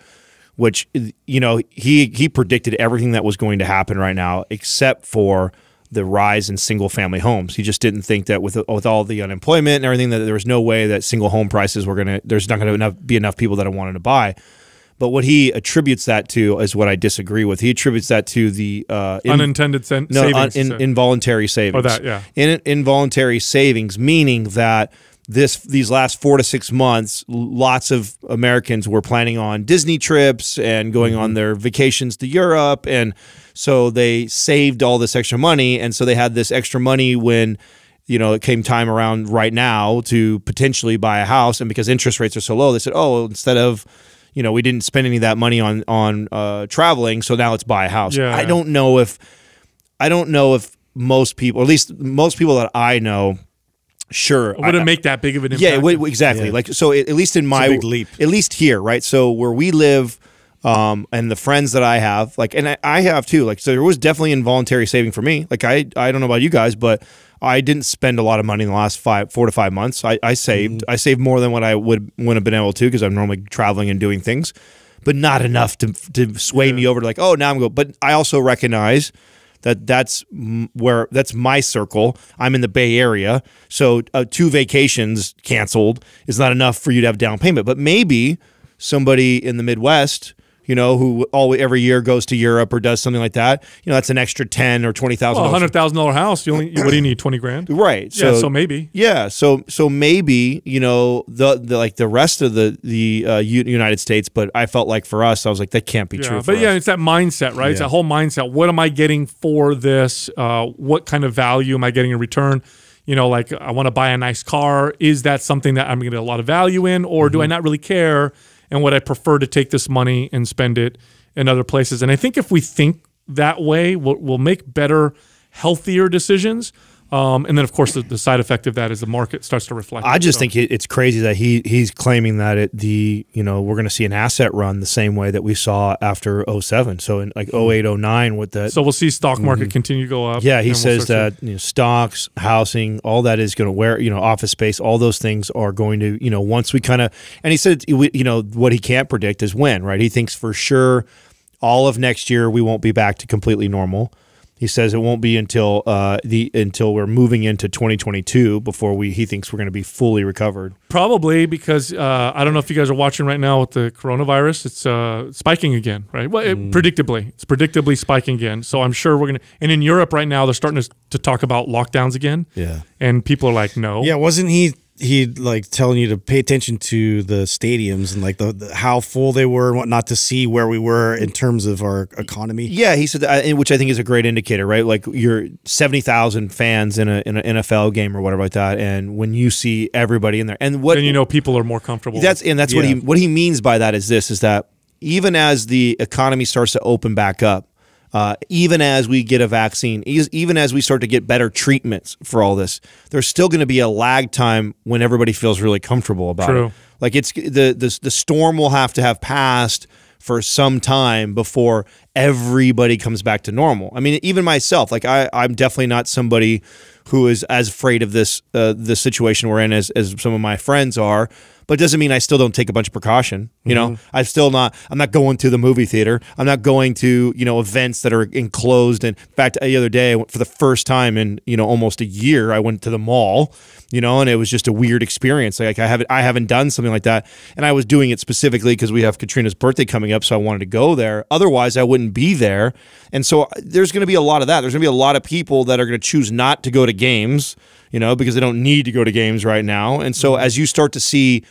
Which you know he he predicted everything that was going to happen right now except for the rise in single family homes. He just didn't think that with with all the unemployment and everything that there was no way that single home prices were going to there's not going to be enough people that wanted to buy. But what he attributes that to is what I disagree with. He attributes that to the uh, in- unintended sen- no, savings. un- in, so- involuntary savings. that, yeah. In, involuntary savings, meaning that this these last four to six months, lots of Americans were planning on Disney trips and going on their vacations to Europe, and so they saved all this extra money, and so they had this extra money when. You know, it came time around right now to potentially buy a house, and because interest rates are so low, they said, "Oh, instead of you know, we didn't spend any of that money on on uh, traveling, so now let's buy a house. Yeah. I don't know if I don't know if most people, or at least most people that I know, sure, it wouldn't I- make that big of an impact. yeah, would- exactly. Yeah. Like so, at at least in my big leap. at least here, right? So where we live, um, and the friends that I have, like, and I, I have too. Like, so there was definitely involuntary saving for me. Like, I I don't know about you guys, but I didn't spend a lot of money in the last five, four to five months. I, I saved. I saved more than what I would would have been able to because I'm normally traveling and doing things, but not enough to to sway me over to like, oh, now I'm going. But I also recognize that that's m- where that's my circle. I'm in the Bay Area, so uh, two vacations canceled is not enough for you to have down payment. But maybe somebody in the Midwest, you know, who always every year goes to Europe or does something like that, you know, that's an extra ten or twenty thousand. Well, a hundred thousand dollar house. You only what do you need? Twenty grand. [CLEARS THROAT] Right. Yeah, So, so maybe. Yeah. So so maybe you know the, the like the rest of the the uh, United States, but I felt like for us, I was like that can't be Yeah, true. but yeah, us. it's that mindset, right? It's that whole mindset. What am I getting for this? Uh, what kind of value am I getting in return? You know, like I want to buy a nice car. Is that something that I'm going to get a lot of value in, or Mm-hmm. do I not really care? And would I prefer to take this money and spend it in other places? And I think if we think that way, we'll, we'll make better, healthier decisions. Um, and then, of course, the, the side effect of that is the market starts to reflect. I just So- think it's crazy that he he's claiming that it the you know we're going to see an asset run the same way that we saw after 07. So in like 08 09 with the So we'll see stock market continue to go up. Yeah he we'll says that you know, stocks housing all that is going to wear you know office space all those things are going to you know once we kind of and he said you know what he can't predict is when right he thinks for sure all of next year we won't be back to completely normal he says it won't be until uh, the until we're moving into 2022 before we he thinks we're going to be fully recovered Probably because uh, I don't know if you guys are watching right now with the coronavirus. It's uh, spiking again, right? Well, it, predictably, it's predictably spiking again. So I'm sure we're gonna. And in Europe right now, they're starting to, to talk about lockdowns again. Yeah. And people are like, no. Yeah, wasn't he he like telling you to pay attention to the stadiums and like the, the how full they were and whatnot to see where we were in terms of our economy? Yeah, he said, that, uh, which I think is a great indicator, right? Like you're seventy thousand fans in a in an NFL game or whatever like that, and when you see everybody in there, and what and you know people are more comfortable. that's and that's what he what he means by that is this is that even as the economy starts to open back up, uh, even as we get a vaccine, even as we start to get better treatments for all this, there's still going to be a lag time when everybody feels really comfortable about True. it. Like it's the the the storm will have to have passed for some time before everybody comes back to normal. I mean, even myself, like I, I'm definitely not somebody who is as afraid of this uh, the situation we're in as, as some of my friends are. But it doesn't mean I still don't take a bunch of precaution. You know, I'm still not. I'm not going to the movie theater. I'm not going to you know events that are enclosed. And in fact, the other day, for the first time in you know almost a year, I went to the mall. You know, and it was just a weird experience. Like I haven't I haven't done something like that, and I was doing it specifically because we have Katrina's birthday coming up, so I wanted to go there. Otherwise, I wouldn't be there. And so uh, there's going to be a lot of that. There's going to be a lot of people that are going to choose not to go to games. You know, because they don't need to go to games right now. And so as you start to see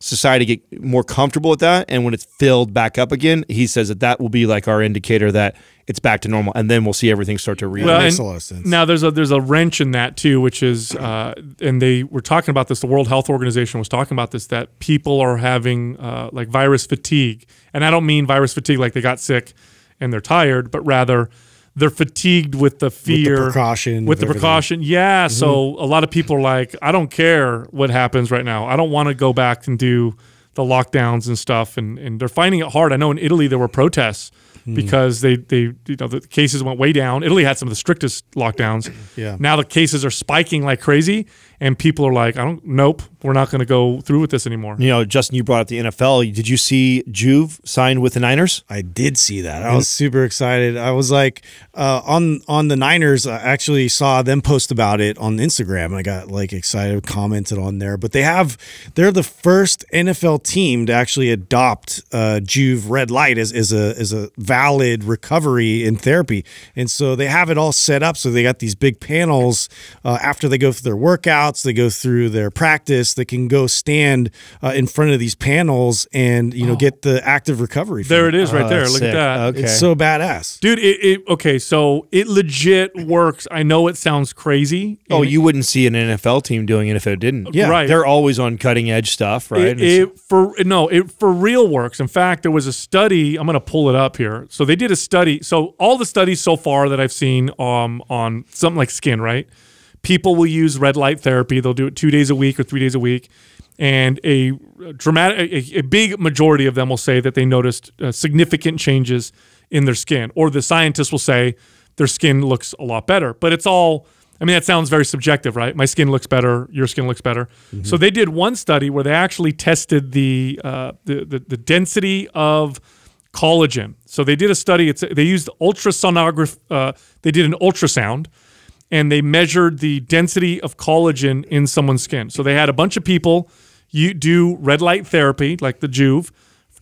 society get more comfortable with that and when it's filled back up again he says that that will be like our indicator that it's back to normal and then we'll see everything start to rebound Well, makes a lot of sense. Now there's a there's a wrench in that too, which is, uh, and they were talking about this. The World Health Organization was talking about this that people are having uh, like virus fatigue, and I don't mean virus fatigue like they got sick and they're tired, but rather they're fatigued with the fear, precaution, with with the everything. precaution. Yeah, mm-hmm. so a lot of people are like, I don't care what happens right now. I don't want to go back and do the lockdowns and stuff, and and they're finding it hard. I know in Italy there were protests mm. because they they you know the cases went way down. Italy had some of the strictest lockdowns. Yeah. Now the cases are spiking like crazy, and people are like, I don't. Nope, we're not going to go through with this anymore. you know justin you brought up the nfl did you see Joovv signed with the niners I did see that. I was super excited. I was like, uh, on on the Niners. I actually saw them post about it on Instagram. I got like excited, commented on there. But they have, they're the first NFL team to actually adopt uh, Joovv Red Light as, as a as a valid recovery in therapy. And so they have it all set up. So they got these big panels uh, after they go through their workouts, they go through their practice. that can go stand uh, in front of these panels and you know get the active recovery. from There it is, right Oh, there. Look sick. at that. Okay. it's so badass. Dude, it, it okay. So it legit works. I know it sounds crazy. oh and you wouldn't see an nfl team doing it if it didn't Yeah. Right. they're always on cutting edge stuff right It, it for no, it for real works. In fact, there was a study. I'm going to pull it up here. So they did a study. So all the studies so far that I've seen um, on something like skin, right? People will use red light therapy. They'll do it two days a week or three days a week, and a dramatic, a, a big majority of them will say that they noticed uh, significant changes in their skin, or the scientists will say their skin looks a lot better. But it's all I mean, that sounds very subjective, right? My skin looks better, your skin looks better. So they did one study where they actually tested the, uh, the, the the density of collagen. So they did a study. It's they used ultrasonograph. Uh, they did an ultrasound, and they measured the density of collagen in someone's skin. So they had a bunch of people you do red light therapy, like the Joovv,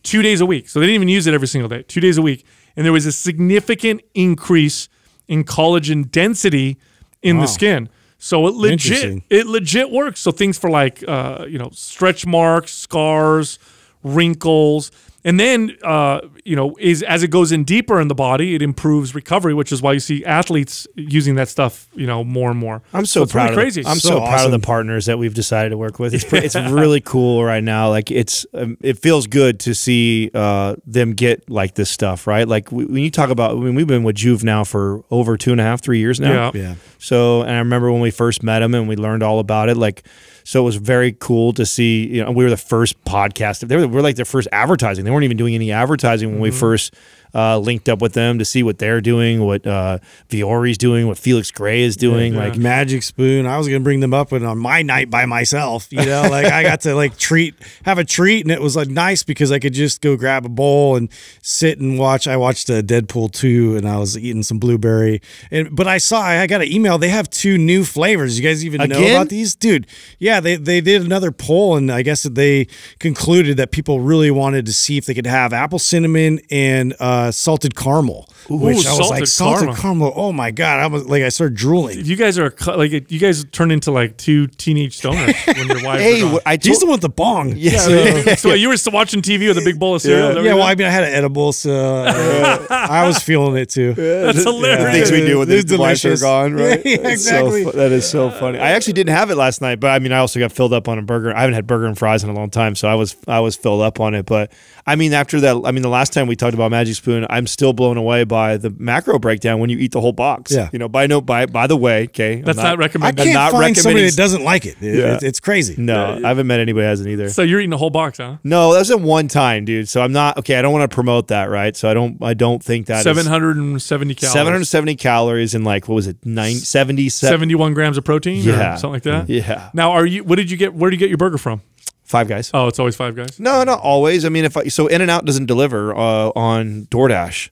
two days a week. So they didn't even use it every single day, two days a week. And there was a significant increase in collagen density in the skin. So it legit, it legit works. So things for like, uh, you know, stretch marks, scars, wrinkles, and then uh, you know, is as it goes in deeper in the body, it improves recovery, which is why you see athletes using that stuff, you know, more and more. I'm so, it's proud. really of crazy. The, I'm So so, proud of the partners that we've decided to work with. It's pre- [LAUGHS] it's really cool right now. Like it's um, it feels good to see uh, them get like this stuff right. Like we, when you talk about, I mean, we've been with Joovv now for over two and a half, three years now. Yeah. Yeah. So, and I remember when we first met him and we learned all about it. Like, so it was very cool to see. You know, we were the first podcast. They were, we were like their first advertising. They weren't even doing any advertising when we mm-hmm. first uh, linked up with them to see what they're doing, what uh, Vuori's doing, what Felix Gray is doing. Yeah. Like, Magic Spoon. I was gonna bring them up, and on my night by myself, you know, [LAUGHS] like I got to like treat, have a treat, and it was like nice because I could just go grab a bowl and sit and watch. I watched uh, Deadpool two, and I was eating some blueberry, and but I saw I got an email. They have two new flavors. You guys even know about these, dude? Yeah, they they did another poll, and I guess that they concluded that people really wanted to see if they could have apple cinnamon and uh, salted caramel. which I was like, salted salted caramel. caramel. Oh my god! I was like, I started drooling. you guys are like you guys turn into like two teenage stoners [LAUGHS] when your wives hey, are gone. wh- I He's told, the one with the bong. [LAUGHS] Yeah. so, so you were watching TV with a big bowl of cereal. Yeah, every well. I mean, I had an edible, so uh, [LAUGHS] I was feeling it too. that's the hilarious. things we do when It's the wives are gone, right? Yeah, It's so exactly. fu- that is so funny. I actually didn't have it last night, but I mean, I also got filled up on a burger. I haven't had burger and fries in a long time, so I was I was filled up on it. But I mean, after that, I mean, the last time we talked about Magic tablespoon, I'm still blown away by the macro breakdown when you eat the whole box. Yeah. You know, by no by by the way, okay. I'm That's not I recommended. I'm can't not find somebody that doesn't like it. It- Yeah. it's, it's crazy. No, I haven't met anybody who hasn't either. So you're eating the whole box, huh? no, that was at one time, dude. So I'm not okay. I don't want to promote that, right? So I don't. I don't think that 770 calories. 770 calories and like what was it? Nine, 70, 71 grams of protein Yeah. or something like that. Yeah. Now, are you? What did you get? Where did you get your burger from? Five guys. Oh, it's always Five Guys. No, not always. I mean, if I so In and Out doesn't deliver uh, on DoorDash,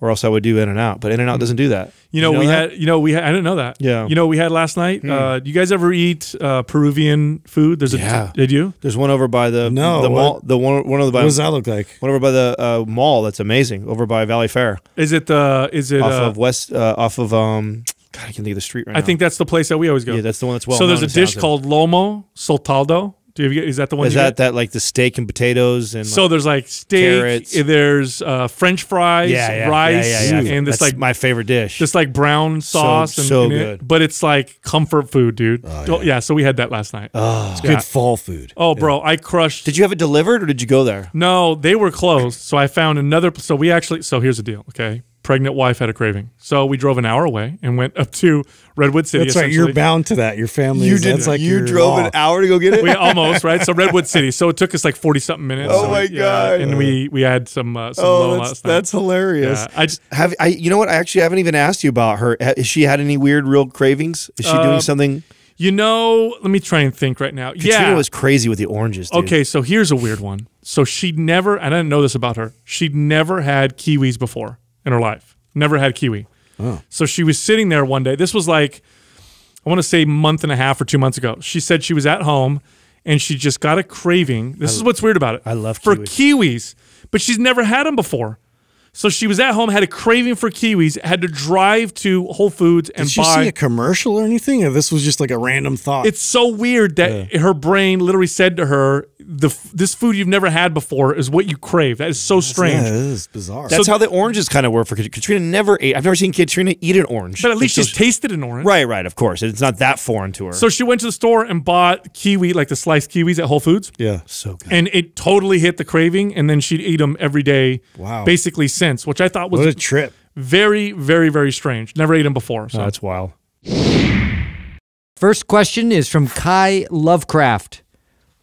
or else I would do In and Out. But In and Out doesn't do that. You know, we that? had. You know, we. Had, I didn't know that. Yeah. You know, we had last night. Uh, do you guys ever eat uh, Peruvian food? There's a. Yeah. Did you? There's one over by the No, the mall. what? The one one of the What does that look like? one over by the uh, mall. That's amazing. Over by Valley Fair, Is it the? Is it? off uh, of West, uh, off of um. God, I can think of the street right I now. I think that's the place that we always go. yeah, that's the one that's well. so there's a dish called lomo saltado. Do you? Is that the one? Is that get? that like the steak and potatoes and So like, there's like steak. Carrots. There's uh, French fries, yeah, yeah, rice, yeah, and this That's like my favorite dish. this like brown sauce and, so and it- good. but it's like comfort food, dude. Oh, yeah. so we had that last night. oh. Yeah. Good fall food. Oh, bro, I crushed. Did you have it delivered or did you go there? No, they were closed. So I found another. So we actually. So here's the deal. Okay, pregnant wife had a craving. So we drove an hour away and went up to Redwood City. That's right. You're bound to that. Your family. is- That's like you drove law. an hour to go get it. We almost right. So Redwood City. So it took us like forty something minutes. Oh So, my yeah, God. And we we had some uh, some Oh, that's, that's hilarious. Yeah, I just have I. You know what? I actually haven't even asked you about her. Has she had any weird, real cravings? Is she Uh, doing something? you know. Let me try and think right now. Katrina yeah. was crazy with the oranges. Dude. Okay, so here's a weird one. So she'd never, and I didn't know this about her, she'd never had kiwis before in her life. Never had kiwi. Oh. So she was sitting there one day. This was like, I want to say month and a half or two months ago. She said she was at home and she just got a craving. This is what's weird about it. I love for kiwis. kiwis, but she's never had them before. So she was at home, had a craving for kiwis, had to drive to Whole Foods and Did you buy. see a commercial or anything, or this was just like a random thought? It's so weird that her brain literally said to her, "The this food you've never had before is what you crave." That is so strange. Yeah, this is bizarre. That's how the oranges kind of work for Katrina. Katrina never ate. I've never seen Katrina eat an orange. But at least she's so- tasted an orange. right, right. Of course, it's not that foreign to her. So she went to the store and bought kiwi, like the sliced kiwis at Whole Foods, yeah. so good. and it totally hit the craving. And then she'd eat them every day, Wow. basically since, which I thought was What a trip. very, very, very strange. Never ate them before. So Oh, that's wild. First question is from Kai Lovecraft.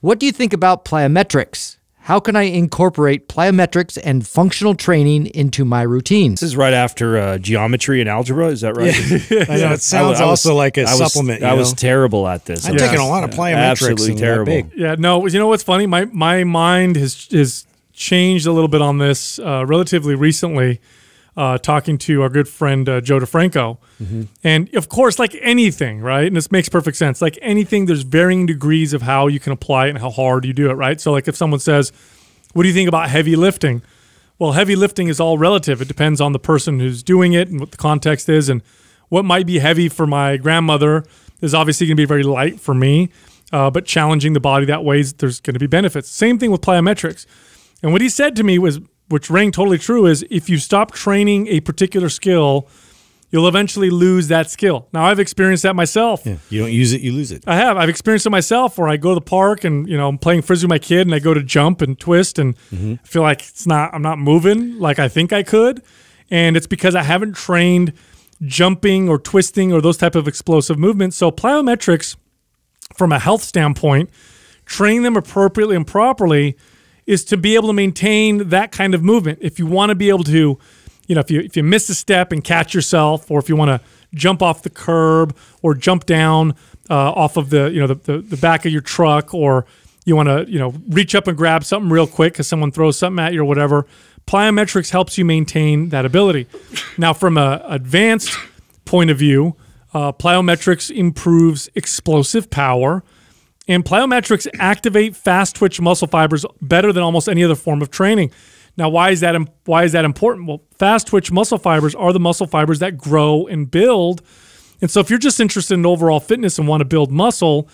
What do you think about plyometrics? How can I incorporate plyometrics and functional training into my routine? This is right after uh, geometry and algebra. Is that right? [LAUGHS] I know it sounds I was- also like a I was- supplement. I you was terrible at this. I'm Yeah. taking a lot of plyometrics. Absolutely terrible. Yeah, no, you know what's funny? My my mind has has changed a little bit on this uh, relatively recently. Uh, talking to our good friend uh, Joe DeFranco, and of course, like anything, right? And this makes perfect sense. Like anything, there's varying degrees of how you can apply it and how hard you do it, right? So, like if someone says, "What do you think about heavy lifting?" Well, heavy lifting is all relative. It depends on the person who's doing it and what the context is. And what might be heavy for my grandmother is obviously going to be very light for me. Uh, but challenging the body that way, is- there's going to be benefits. Same thing with plyometrics. And what he said to me was, which rang totally true, is if you stop training a particular skill, you'll eventually lose that skill. Now, I've experienced that myself. You don't use it, you lose it. I have. I've experienced it myself where I go to the park and, you know, I'm playing frisbee with my kid and I go to jump and twist and mm-hmm. I feel like it's not, I'm not moving like I think I could. And it's because I haven't trained jumping or twisting or those type of explosive movements. So plyometrics, from a health standpoint, train them appropriately and properly is to be able to maintain that kind of movement. If you want to be able to, you know, if you if you miss a step and catch yourself, or if you want to jump off the curb or jump down uh, off of the you know the, the, the back of your truck, or you want to you know reach up and grab something real quick because someone throws something at you or whatever. Plyometrics helps you maintain that ability. Now, from a advanced point of view, uh, plyometrics improves explosive power. And plyometrics activate fast twitch muscle fibers better than almost any other form of training. Now, why is that? Why is that important? Well, fast twitch muscle fibers are the muscle fibers that grow and build. And so, if you're just interested in overall fitness and want to build muscle,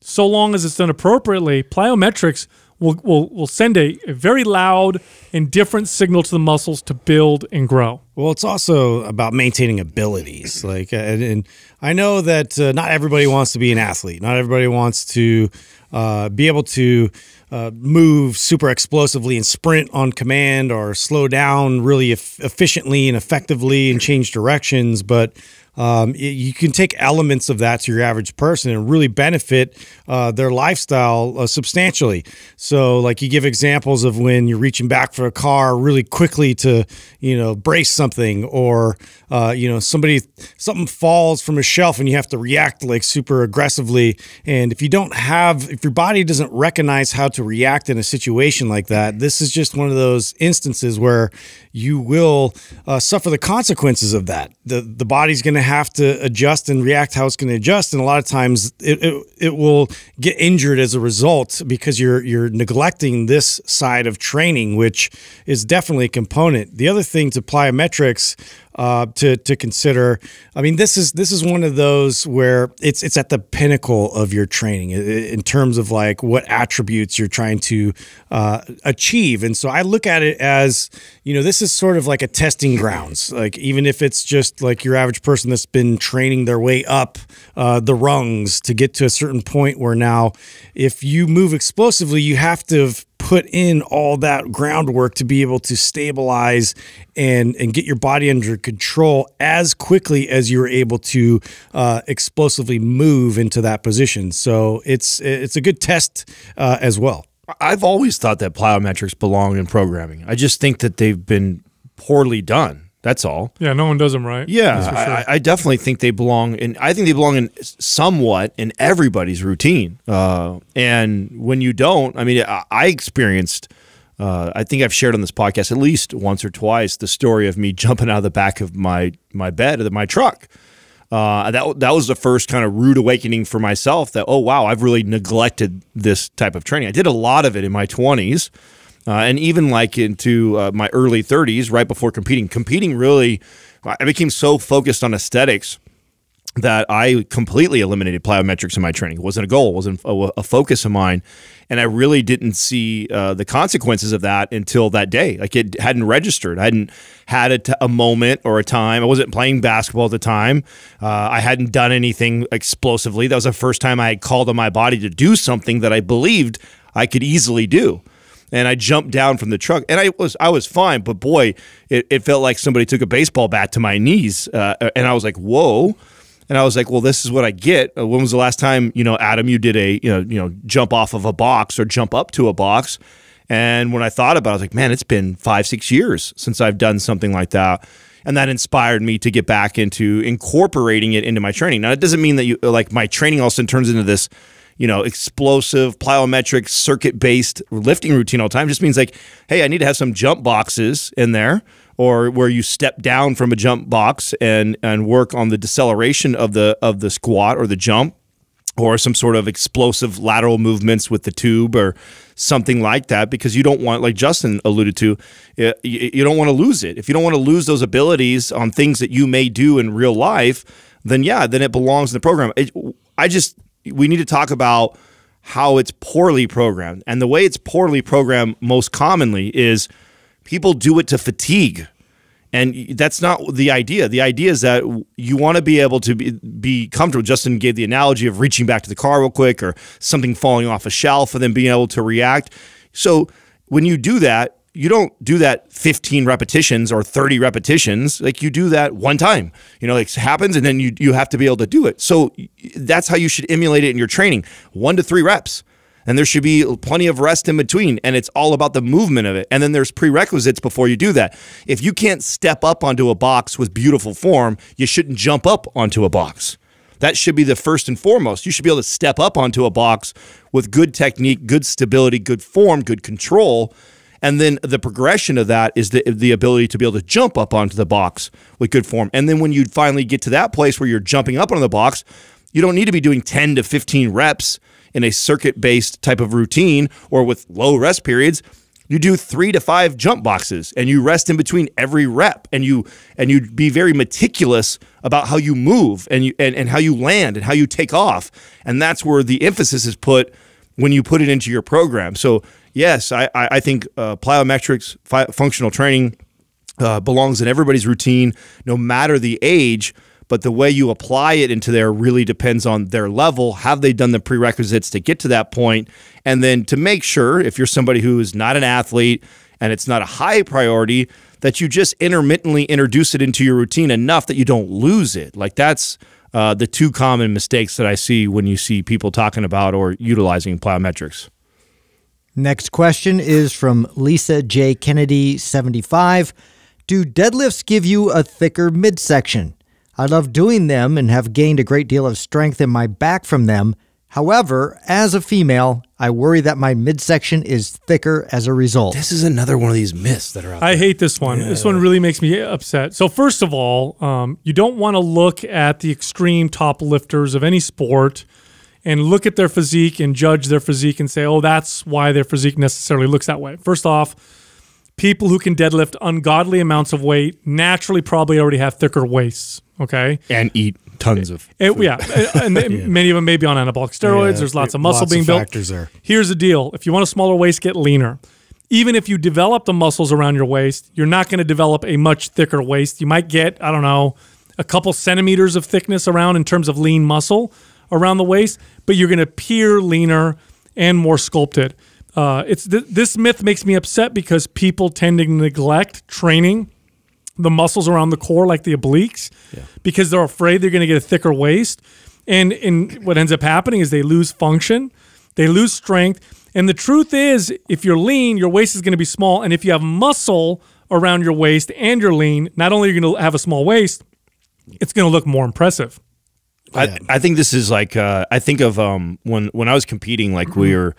so long as it's done appropriately, plyometrics will will, will send a, a very loud and different signal to the muscles to build and grow. Well, it's also about maintaining abilities. Like, uh, and, and I know that uh, not everybody wants to be an athlete. Not everybody wants to uh, be able to uh, move super explosively and sprint on command or slow down really eff- efficiently and effectively and change directions. But um, you can take elements of that to your average person and really benefit uh, their lifestyle uh, substantially. So, like you give examples of when you're reaching back for a car really quickly to, you know, brace something, or uh, you know, somebody something falls from a shelf and you have to react like super aggressively. And if you don't have, if your body doesn't recognize how to react in a situation like that, this is just one of those instances where you will uh, suffer the consequences of that. the The body's going to have to adjust and react how it's going to adjust, and a lot of times it, it, it will get injured as a result because you're you're neglecting this side of training, which is definitely a component. The other thing to plyometrics uh, to to consider. I mean, this is this is one of those where it's it's at the pinnacle of your training in terms of like what attributes you're trying to uh, achieve. And so I look at it as you know this is sort of like a testing grounds. Like even if it's just like your average person that's been training their way up uh, the rungs to get to a certain point where now if you move explosively, you have to have put in all that groundwork to be able to stabilize and and get your body under control as quickly as you were able to uh, explosively move into that position. So it's it's a good test uh, as well. I've always thought that plyometrics belong in programming. I just think that they've been poorly done. That's all. Yeah, no one does them right. Yeah, sure. I, I, definitely think they belong in. I think they belong in somewhat in everybody's routine. Uh, and when you don't, I mean, I, I experienced. Uh, I think I've shared on this podcast at least once or twice the story of me [LAUGHS] jumping out of the back of my my bed of my truck. Uh, that that was the first kind of rude awakening for myself. That oh wow, I've really neglected this type of training. I did a lot of it in my twenties uh, and even like into uh, my early 30s, right before competing. Competing really, I became so focused on aesthetics that I completely eliminated plyometrics in my training. It wasn't a goal, it wasn't a, a focus of mine. And I really didn't see uh, the consequences of that until that day. Like it hadn't registered. I hadn't had a, moment or a time. I wasn't playing basketball at the time. Uh, I hadn't done anything explosively. That was the first time I had called on my body to do something that I believed I could easily do and I jumped down from the truck, and I was I was fine, but boy, it, it felt like somebody took a baseball bat to my knees, uh, and I was like, whoa. And I was like, "Well, this is what I get." Uh, when was the last time, you know, Adam, you did a, you know, you know, jump off of a box or jump up to a box? And when I thought about it, I was like, "Man, it's been five, six years since I've done something like that." And that inspired me to get back into incorporating it into my training. Now, it doesn't mean that you like my training all of a sudden turns into this you know, explosive, plyometric, circuit based lifting routine all the time. It just means like, hey, I need to have some jump boxes in there or where you step down from a jump box and and work on the deceleration of the of the squat or the jump or some sort of explosive lateral movements with the tube or something like that because you don't want like Justin alluded to eh, you don't want to lose it. If you don't want to lose those abilities on things that you may do in real life, then yeah, then it belongs in the program. It, I just we need to talk about how it's poorly programmed. And the way it's poorly programmed most commonly is people do it to fatigue. And that's not the idea. The idea is that you want to be able to be, be comfortable. Justin gave the analogy of reaching back to the car real quick or something falling off a shelf and then being able to react. So when you do that, you don't do that 15 repetitions or 30 repetitions. Like you do that one time. You know, it happens and then you you have to be able to do it. So that's how you should emulate it in your training. 1 to 3 reps. And there should be plenty of rest in between and it's all about the movement of it. And then there's prerequisites before you do that. If you can't step up onto a box with beautiful form, you shouldn't jump up onto a box. That should be the first and foremost. You should be able to step up onto a box with good technique, good stability, good form, good control and then the progression of that is the, the ability to be able to jump up onto the box with good form. And then when you finally get to that place where you're jumping up onto the box, you don't need to be doing 10 to 15 reps in a circuit based type of routine or with low rest periods. You do three to five jump boxes and you rest in between every rep and you and you be very meticulous about how you move and you and, and how you land and how you take off. And that's where the emphasis is put when you put it into your program. So yes, I, I think uh, plyometrics, functional training uh, belongs in everybody's routine, no matter the age. but the way you apply it into there really depends on their level. Have they done the prerequisites to get to that point? And then to make sure, if you're somebody who is not an athlete and it's not a high priority, that you just intermittently introduce it into your routine enough that you don't lose it. Like that's uh, the two common mistakes that I see when you see people talking about or utilizing plyometrics. Next question is from Lisa J. Kennedy, 75. Do deadlifts give you a thicker midsection? I love doing them and have gained a great deal of strength in my back from them. However, as a female, I worry that my midsection is thicker as a result. This is another one of these myths that are out I there. hate this one. This one really makes me upset. So first of all, um, you don't want to look at the extreme top lifters of any sport and look at their physique and judge their physique and say, "Oh, that's why their physique necessarily looks that way." First off, people who can deadlift ungodly amounts of weight naturally probably already have thicker waists. Okay, and eat tons of. It- yeah, and [LAUGHS] many of them may be on anabolic steroids. Yeah, There's lots of muscle lots being of built. factors there. Here's the deal: if you want a smaller waist, get leaner. Even if you develop the muscles around your waist, you're not going to develop a much thicker waist. You might get, I don't know, a couple centimeters of thickness around in terms of lean muscle around the waist, but you're going to appear leaner and more sculpted. Uh, it's th- this myth makes me upset because people tend to neglect training the muscles around the core, like the obliques, because they're afraid they're going to get a thicker waist. And, and what ends up happening is they lose function, they lose strength. And the truth is, if you're lean, your waist is going to be small. And if you have muscle around your waist and you're lean, not only are you going to have a small waist, it's going to look more impressive. I, I think this is like uh, I think of um, when when I was competing, like we were,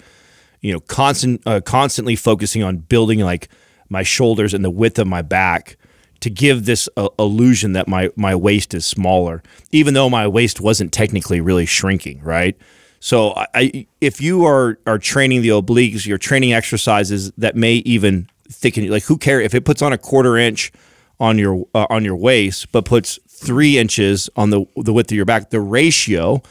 you know, constant uh, constantly focusing on building like my shoulders and the width of my back to give this uh, illusion that my my waist is smaller, even though my waist wasn't technically really shrinking, right? So I, I if you are are training the obliques, you're training exercises that may even thicken. Like who cares if it puts on a quarter inch on your uh, on your waist, but puts three inches on the the width of your back. The ratio,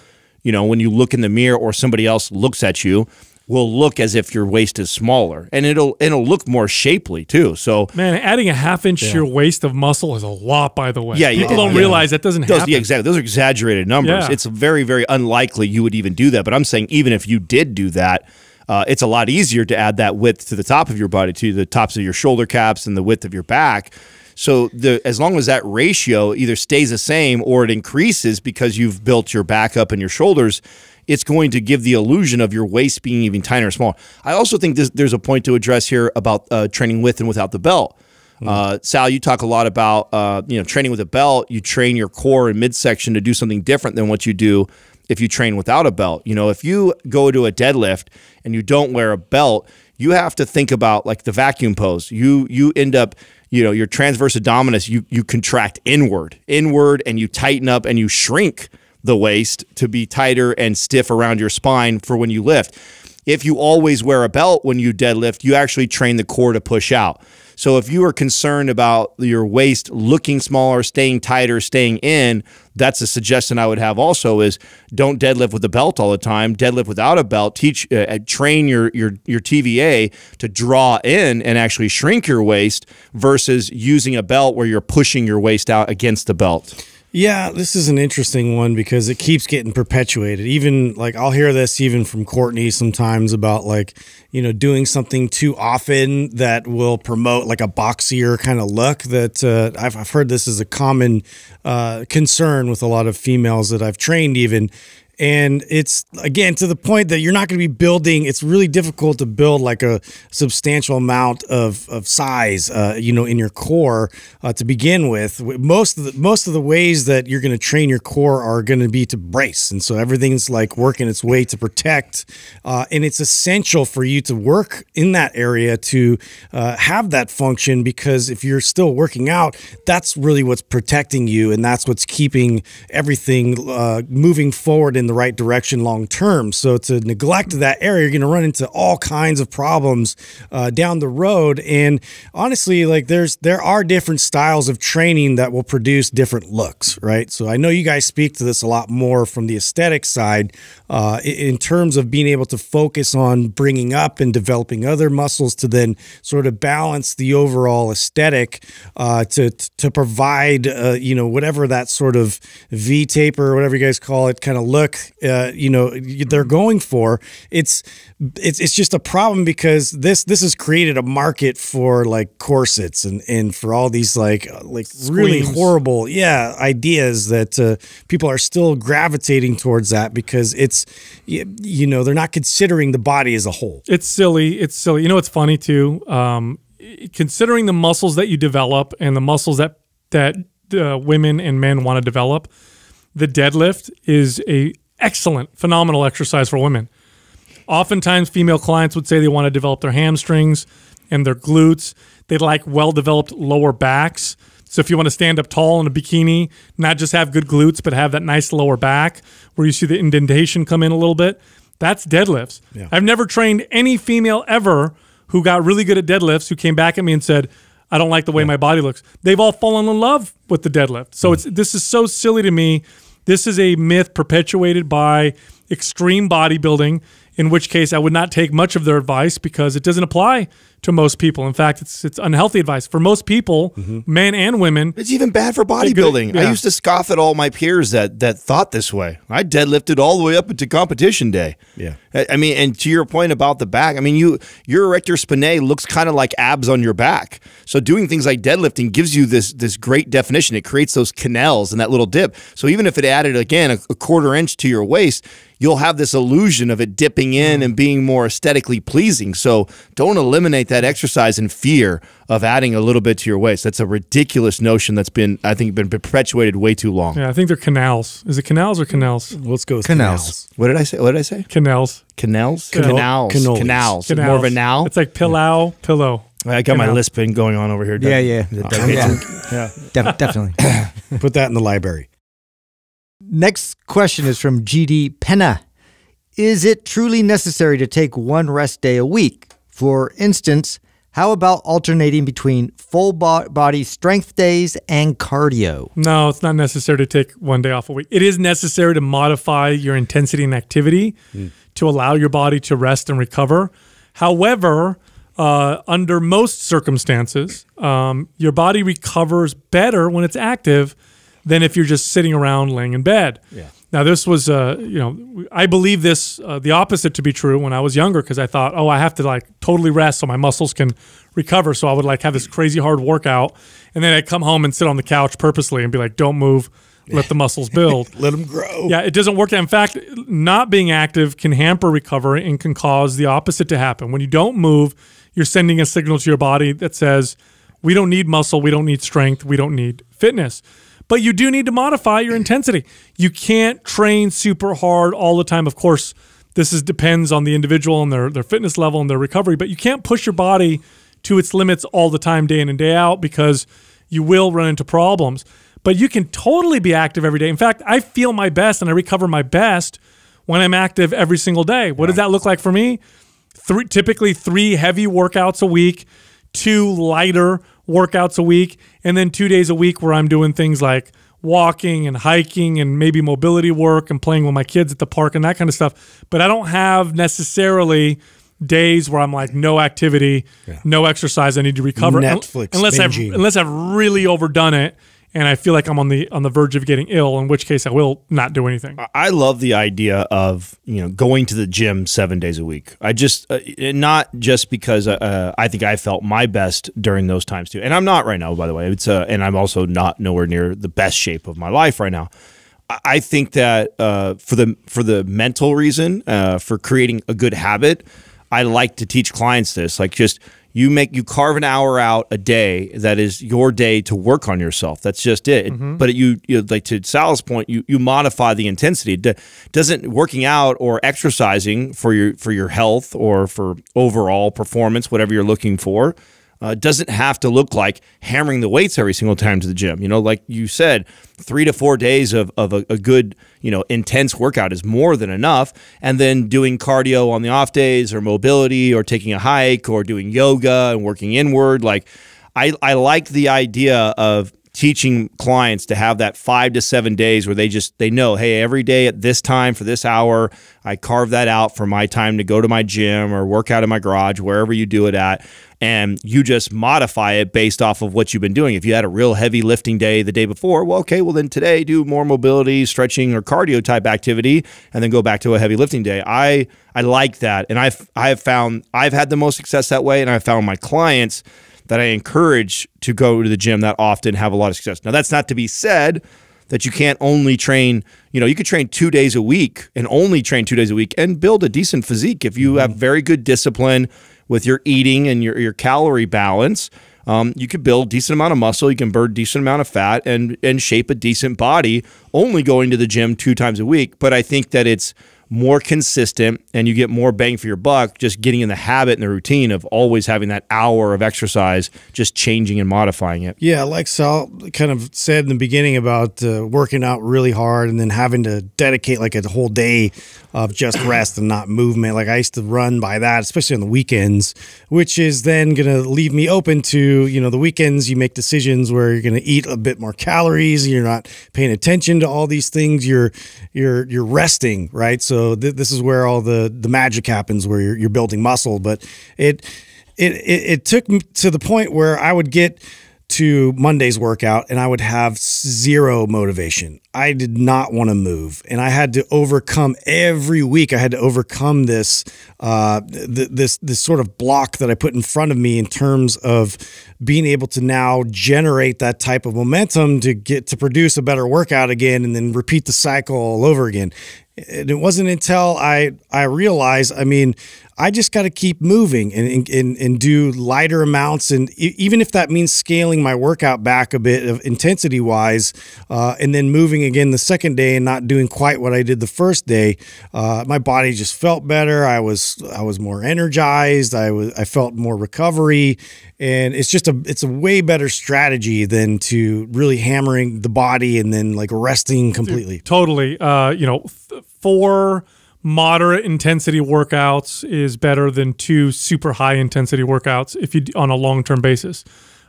you know, when you look in the mirror or somebody else looks at you, will look as if your waist is smaller, and it'll it'll look more shapely too. So Man, adding a half inch to your waist of muscle is a lot, by the way. Yeah, yeah, people don't yeah. realize that doesn't those, happen. yeah, exactly. Those are exaggerated numbers. Yeah. It's very very unlikely you would even do that. But I'm saying even if you did do that. Uh, it's a lot easier to add that width to the top of your body, to the tops of your shoulder caps and the width of your back. So the as long as that ratio either stays the same or it increases because you've built your back up and your shoulders, it's going to give the illusion of your waist being even tinier or smaller. I also think this, there's a point to address here about uh, training with and without the belt. Uh, Sal, you talk a lot about uh, you know training with a belt. You train your core and midsection to do something different than what you do if you train without a belt. You know, if you go to a deadlift and you don't wear a belt, you have to think about like the vacuum pose. You you end up you know your transverse abdominis. You you contract inward, inward, and you tighten up and you shrink the waist to be tighter and stiff around your spine for when you lift. If you always wear a belt when you deadlift, you actually train the core to push out. So if you are concerned about your waist looking smaller, staying tighter, staying in, that's a suggestion I would have also is don't deadlift with a belt all the time. Deadlift without a belt. Teach uh, train your your your TVA to draw in and actually shrink your waist versus using a belt where you're pushing your waist out against the belt. Yeah, this is an interesting one because it keeps getting perpetuated. Even like I'll hear this even from Courtney sometimes about like, you know, doing something too often that will promote like a boxier kind of look that uh, I've, I've heard this is a common uh, concern with a lot of females that I've trained even. And it's again to the point that you're not going to be building. It's really difficult to build like a substantial amount of, of size, uh, you know, in your core uh, to begin with. Most of the most of the ways that you're going to train your core are going to be to brace, and so everything's like working its way to protect. Uh, and it's essential for you to work in that area to uh, have that function because if you're still working out, that's really what's protecting you, and that's what's keeping everything uh, moving forward in the right direction long term. So to neglect that area, you're going to run into all kinds of problems uh, down the road. And honestly, like there's there are different styles of training that will produce different looks, right? So I know you guys speak to this a lot more from the aesthetic side uh, in terms of being able to focus on bringing up and developing other muscles to then sort of balance the overall aesthetic uh, to to provide uh, you know whatever that sort of V taper or whatever you guys call it kind of look uh, you know they're going for. It's it's it's just a problem because this this has created a market for like corsets and and for all these like uh, like really horrible yeah ideas that uh, people are still gravitating towards that because it's you know they're not considering the body as a whole. It's silly. It's silly. You know it's funny too? Um, considering the muscles that you develop and the muscles that that uh, women and men want to develop, the deadlift is a excellent, phenomenal exercise for women. Oftentimes, female clients would say they want to develop their hamstrings and their glutes. They like well developed lower backs. So, if you want to stand up tall in a bikini, not just have good glutes, but have that nice lower back where you see the indentation come in a little bit, that's deadlifts. I've never trained any female ever who got really good at deadlifts who came back at me and said, I don't like the way my body looks. They've all fallen in love with the deadlift. So hmm. it's this is so silly to me. This is a myth perpetuated by extreme bodybuilding, in which case I would not take much of their advice because it doesn't apply to most people. In fact, it's it's unhealthy advice for most people, mm-hmm. men and women. It's even bad for good- bodybuilding. I yeah. used to scoff at all my peers that that thought this way. I deadlifted all the way up into competition day. Yeah. I I mean, and to your point about the back, I mean, you your erector spinae looks kind of like abs on your back. So doing things like deadlifting gives you this this great definition. It creates those canals and that little dip. So even if it added again a, a quarter inch to your waist, you'll have this illusion of it dipping in and being more aesthetically pleasing. So don't eliminate that exercise in fear of adding a little bit to your waist. That's a ridiculous notion that's been I think been perpetuated way too long. Yeah, I think they're canals. Is it canals or canals? Let's go with Canals. What did I say? What did I say? Canals. Canals? Canal- Canals. cannolis. Canals. Canals. More of a now. It's like pillow, pillow. I got my canal. lisping going on over here. Yeah, yeah. Uh, yeah. [LAUGHS] yeah. Def- definitely. [COUGHS] Put that in the library. Next question is from GD Penna. Is it truly necessary to take one rest day a week? For instance, how about alternating between full bo- body strength days and cardio? No, it's not necessary to take one day off a week. It is necessary to modify your intensity and activity to allow your body to rest and recover. However, uh, under most circumstances, um, your body recovers better when it's active than if you're just sitting around laying in bed. Yeah. Now, this was, uh, you know, I believe this uh, the opposite to be true when I was younger because I thought, oh, I have to like totally rest so my muscles can recover. So I would like have this crazy hard workout, and then I'd come home and sit on the couch purposely and be like, don't move, let the muscles build. [LAUGHS] Let them grow. Yeah, it doesn't work. In fact, not being active can hamper recovery and can cause the opposite to happen. When you don't move, you're sending a signal to your body that says, we don't need muscle, we don't need strength, we don't need fitness. But you do need to modify your intensity. You can't train super hard all the time. Of course, this is depends on the individual and their, their fitness level and their recovery, but you can't push your body to its limits all the time, day in and day out, because you will run into problems. But you can totally be active every day. In fact, I feel my best and I recover my best when I'm active every single day. What does that look like for me? Three, typically three heavy workouts a week, two lighter workouts a week, and then two days a week where I'm doing things like walking and hiking and maybe mobility work and playing with my kids at the park and that kind of stuff. But I don't have necessarily days where I'm like no activity, no exercise. I need to recover. Netflix unless I've unless I've really overdone it and I feel like I'm on the on the verge of getting ill, in which case I will not do anything. I love the idea of you know going to the gym seven days a week. I just uh, not just because uh, I think I felt my best during those times too, and I'm not right now. By the way, it's uh, and I'm also not nowhere near the best shape of my life right now. I- I think that uh, for the for the mental reason, uh, for creating a good habit, I like to teach clients this. Like just you make you carve an hour out a day that is your day to work on yourself. That's just it. Mm-hmm. But you, you like to Sal's point, you you modify the intensity. It doesn't working out or exercising for your for your health or for overall performance, whatever you're looking for. Uh, doesn't have to look like hammering the weights every single time to the gym. You know, like you said, three to four days of, of a, a good, you know, intense workout is more than enough. And then doing cardio on the off days or mobility or taking a hike or doing yoga and working inward. Like, I, I like the idea of teaching clients to have that five to seven days where they just they know hey every day at this time for this hour i carve that out for my time to go to my gym or work out in my garage wherever you do it at and you just modify it based off of what you've been doing. If you had a real heavy lifting day the day before well okay well then today do more mobility stretching or cardio type activity and then go back to a heavy lifting day. I i like that and i've i've found i've had the most success that way and i've found my clients that I encourage to go to the gym that often have a lot of success. Now, that's not to be said that you can't only train, you know, you could train two days a week and only train two days a week and build a decent physique if you have mm-hmm. very good discipline with your eating and your, your calorie balance. Um, you could build decent amount of muscle, you can burn decent amount of fat and and shape a decent body only going to the gym two times a week. But I think that it's more consistent and you get more bang for your buck just getting in the habit and the routine of always having that hour of exercise, just changing and modifying it. Yeah, like Sal kind of said in the beginning about uh, working out really hard and then having to dedicate like a whole day of just [CLEARS THROAT] rest and not movement. Like I used to run by that, especially on the weekends, which is then going to leave me open to, you know, the weekends you make decisions where you're going to eat a bit more calories, you're not paying attention to all these things, you're you're you're resting, right? So th- this is where all the the magic happens where you're, you're building muscle, but it it, it, it took me to the point where I would get to Monday's workout and I would have zero motivation. I did not want to move, and I had to overcome every week. I had to overcome this, uh, th- this, this sort of block that I put in front of me in terms of being able to now generate that type of momentum to get to produce a better workout again, and then repeat the cycle all over again. And it wasn't until I I realized, I mean, I just got to keep moving and, and, and do lighter amounts. And even if that means scaling my workout back a bit of intensity wise, uh, and then moving again the second day and not doing quite what I did the first day, uh, my body just felt better. I was, I was more energized. I was, I felt more recovery and it's just a, it's a way better strategy than to really hammering the body and then like resting completely. Totally. Uh, you know, four, moderate intensity workouts is better than two super high intensity workouts if you on a long term basis.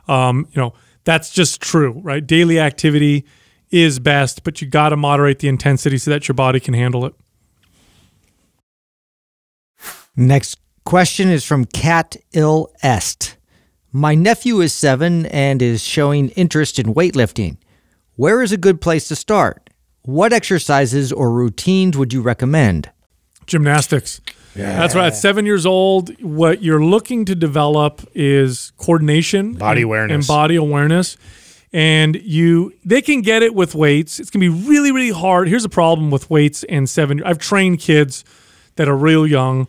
Um, you know that's just true, right? Daily activity is best, but you got to moderate the intensity so that your body can handle it. Next question is from Cat Il Est. My nephew is seven and is showing interest in weightlifting. Where is a good place to start? What exercises or routines would you recommend? Gymnastics. Yeah. That's right. At seven years old, what you're looking to develop is coordination, body and, awareness, and body awareness. And you, they can get it with weights. It's gonna be really, really hard. Here's a problem with weights and seven. I've trained kids that are real young.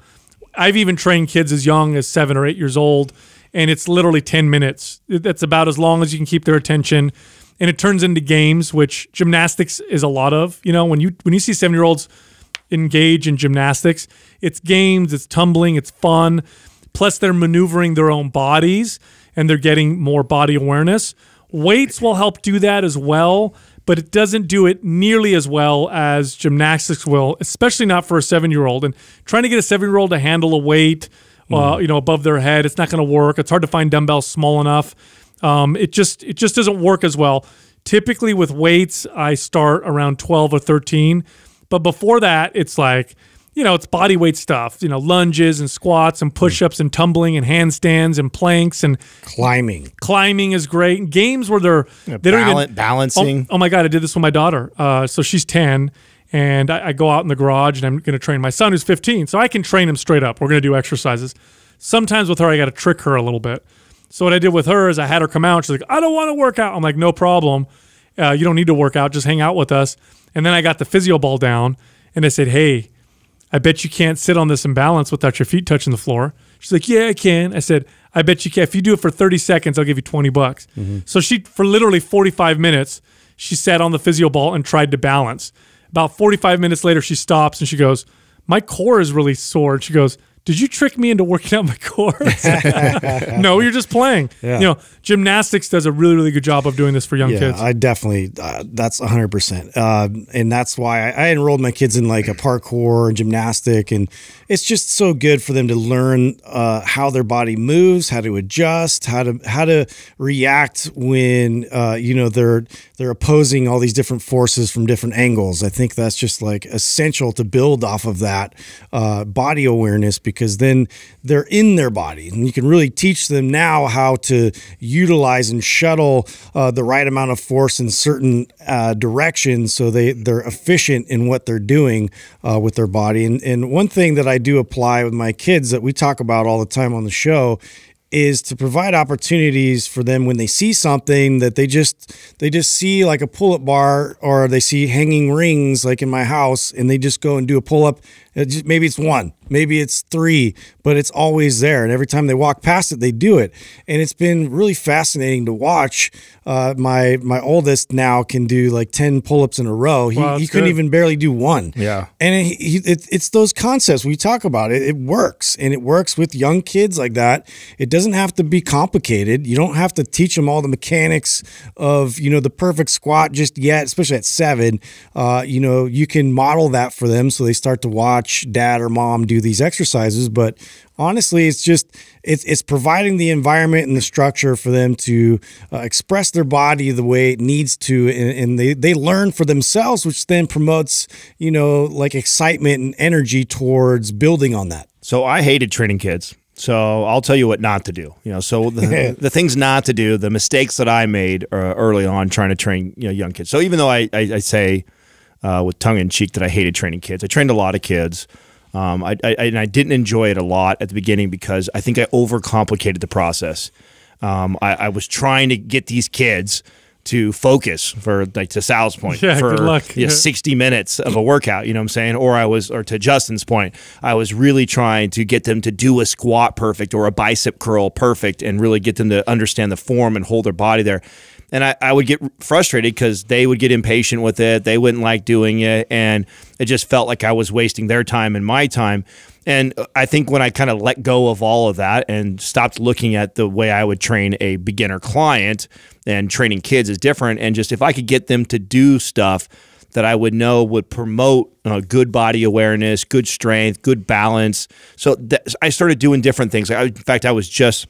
I've even trained kids as young as seven or eight years old, and it's literally ten minutes. That's about as long as you can keep their attention. And it turns into games, which gymnastics is a lot of. You know, when you when you see seven year olds engage in gymnastics. It's games, it's tumbling, it's fun. Plus, they're maneuvering their own bodies and they're getting more body awareness. Weights will help do that as well, but it doesn't do it nearly as well as gymnastics will, especially not for a seven year old. And trying to get a seven year old to handle a weight, uh, mm. uh, you know, above their head, it's not going to work. It's hard to find dumbbells small enough. Um, it just it just doesn't work as well. Typically with weights, I start around 12 or 13 but before that, it's like, you know, it's body weight stuff, you know, lunges and squats and push ups and tumbling and handstands and planks and climbing. Climbing is great. Games where they're, yeah, they don't even, balancing. Oh, oh, my God, I did this with my daughter. Uh, so she's 10 and I, I go out in the garage and I'm going to train my son who's 15. So I can train him straight up. We're going to do exercises. Sometimes with her, I got to trick her a little bit. So what I did with her is I had her come out. She's like, I don't want to work out. I'm like, no problem. Uh, you don't need to work out. Just hang out with us. And then I got the physio ball down and I said, Hey, I bet you can't sit on this imbalance without your feet touching the floor. She's like, Yeah, I can. I said, I bet you can. If you do it for 30 seconds, I'll give you 20 bucks. Mm-hmm. So she, for literally 45 minutes, she sat on the physio ball and tried to balance. About 45 minutes later, she stops and she goes, My core is really sore. And she goes, did you trick me into working out my core? [LAUGHS] no, you're just playing. Yeah. You know, gymnastics does a really, really good job of doing this for young Yeah, kids. I definitely uh, that's 100%. Uh, and that's why I, I enrolled my kids in like a parkour and gymnastic and it's just so good for them to learn uh, how their body moves, how to adjust, how to how to react when uh, you know they're they're opposing all these different forces from different angles. I think that's just like essential to build off of that uh, body awareness because then they're in their body and you can really teach them now how to utilize and shuttle uh, the right amount of force in certain uh, directions so they they're efficient in what they're doing uh, with their body. And and one thing that I do apply with my kids that we talk about all the time on the show is to provide opportunities for them when they see something that they just they just see like a pull-up bar or they see hanging rings like in my house and they just go and do a pull-up It just- maybe it's one maybe it's three but it's always there and every time they walk past it they do it and it's been really fascinating to watch uh, my my oldest now can do like 10 pull-ups in a row he, Wow, he couldn't good. even barely do one Yeah. and it, he, it, it's those concepts we talk about. It, it works, and it works with young kids like that. It doesn't have to be complicated. You don't have to teach them all the mechanics of you know the perfect squat just yet, especially at seven. Uh, you know, you can model that for them so they start to watch dad or mom do these exercises. But honestly, it's just it's it's providing the environment and the structure for them to uh, express their body the way it needs to, and, and they they learn for themselves, which then promotes you know like excitement and energy towards building on that. So I hated training kids. So I'll tell you what not to do. You know, so the, [LAUGHS] the things not to do, the mistakes that I made uh, early on trying to train you know young kids. So even though I I, I say uh, with tongue in cheek that I hated training kids, I trained a lot of kids. Um, I, I and I didn't enjoy it a lot at the beginning because I think I overcomplicated the process. Um, I, I was trying to get these kids to focus for like to Sal's point Yeah, for good luck. yeah, Yeah. 60 minutes of a workout, you know what I'm saying? Or I was, or to Justin's point, I was really trying to get them to do a squat perfect or a bicep curl perfect and really get them to understand the form and hold their body there. And I, I would get frustrated because they would get impatient with it. They wouldn't like doing it. And it just felt like I was wasting their time and my time. And I think when I kind of let go of all of that and stopped looking at the way I would train a beginner client and training kids is different. And just if I could get them to do stuff that I would know would promote uh, good body awareness, good strength, good balance. So I started doing different things. I, in fact, I was just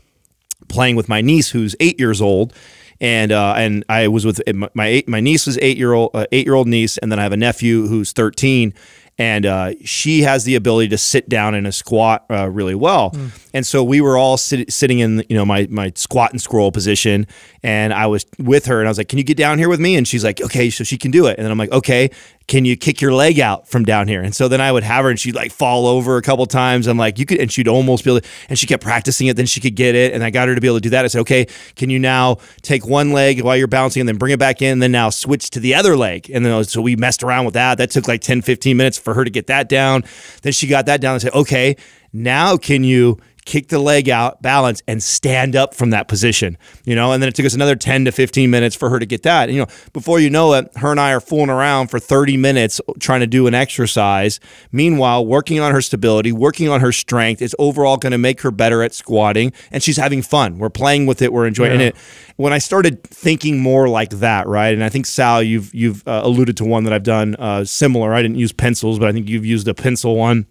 playing with my niece who's eight years old. And uh, and I was with my eight, my niece was eight year old uh, eight year old niece, and then I have a nephew who's thirteen, and uh, she has the ability to sit down in a squat uh, really well. And so we were all sit, sitting in you know my my squat and scroll position, and I was with her, and I was like, "Can you get down here with me?" And she's like, "Okay," so she can do it. And then I'm like, "Okay." Can you kick your leg out from down here? And so then I would have her, and she'd like fall over a couple times. I'm like, you could, and she'd almost be able. To, and she kept practicing it. Then she could get it, and I got her to be able to do that. I said, okay, can you now take one leg while you're bouncing, and then bring it back in, and then now switch to the other leg? And then so we messed around with that. That took like 10, 15 minutes for her to get that down. Then she got that down and said, okay, now can you kick the leg out, balance, and stand up from that position. You know, and then it took us another 10 to 15 minutes for her to get that. And, you know, before you know it, her and I are fooling around for 30 minutes trying to do an exercise. Meanwhile, working on her stability, working on her strength is overall going to make her better at squatting. And she's having fun. We're playing with it. We're enjoying Yeah. it. When I started thinking more like that, right? And I think Sal, you've you've uh, alluded to one that I've done uh, similar. I didn't use pencils, but I think you've used a pencil one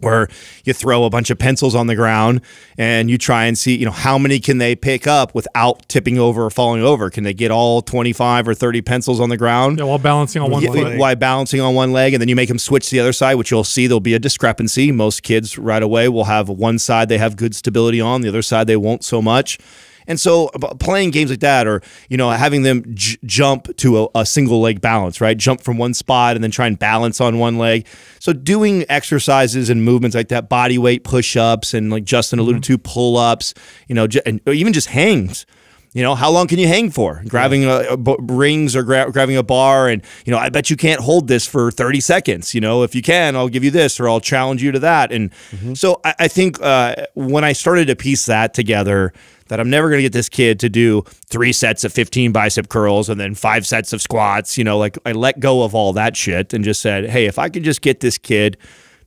where you throw a bunch of pencils on the ground and you try and see, you know, how many can they pick up without tipping over or falling over? Can they get all 25 or 30 pencils on the ground? Yeah, while balancing on one Yeah, foot. while balancing on one leg, and then you make them switch to the other side, which you'll see there'll be a discrepancy. Most kids right away will have one side they have good stability on, the other side they won't so much. And so, uh, playing games like that, or you know, having them j- jump to a, a single leg balance, right? Jump from one spot and then try and balance on one leg. So, doing exercises and movements like that, body weight push ups, and like Justin alluded mm-hmm. to, pull ups, you know, j- and even just hangs. You know, how long can you hang for? Grabbing a, a b- rings or gra- grabbing a bar, and you know, I bet you can't hold this for thirty seconds. You know, if you can, I'll give you this, or I'll challenge you to that. And mm-hmm. so, I, I think uh, when I started to piece that together, that I'm never going to get this kid to do three sets of 15 bicep curls and then five sets of squats. You know, like I let go of all that shit and just said, hey, if I could just get this kid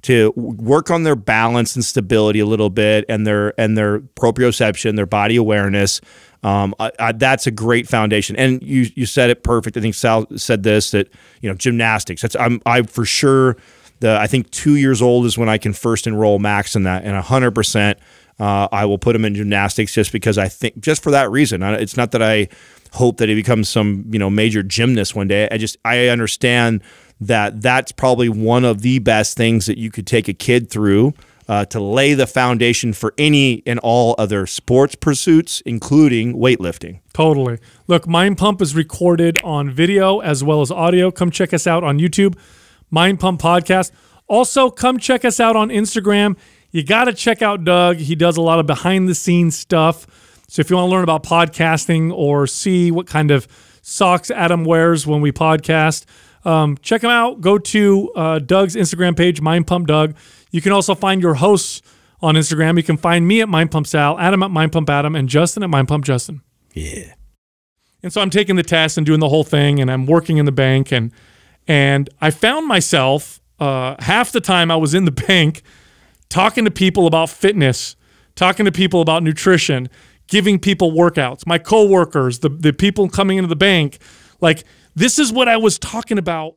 to work on their balance and stability a little bit and their and their proprioception, their body awareness. Um, I, I, that's a great foundation. And you you said it perfect. I think Sal said this that you know gymnastics. That's I'm I for sure. The I think two years old is when I can first enroll Max in that, and hundred percent. Uh, I will put him in gymnastics just because I think just for that reason. It's not that I hope that he becomes some you know major gymnast one day. I just I understand that that's probably one of the best things that you could take a kid through uh, to lay the foundation for any and all other sports pursuits, including weightlifting. Totally. Look, Mind Pump is recorded on video as well as audio. Come check us out on YouTube, Mind Pump Podcast. Also, come check us out on Instagram. You got to check out Doug. He does a lot of behind the scenes stuff. So if you want to learn about podcasting or see what kind of socks Adam wears when we podcast, um, check him out. Go to uh, Doug's Instagram page, Mind Pump Doug. You can also find your hosts on Instagram. You can find me at Mind Pump Sal, Adam at Mind Pump Adam, and Justin at Mind Pump Justin. Yeah. And so I'm taking the test and doing the whole thing, and I'm working in the bank, and and I found myself uh, half the time I was in the [LAUGHS] bank talking to people about fitness, talking to people about nutrition, giving people workouts. My coworkers, the the people coming into the bank, like this is what I was talking about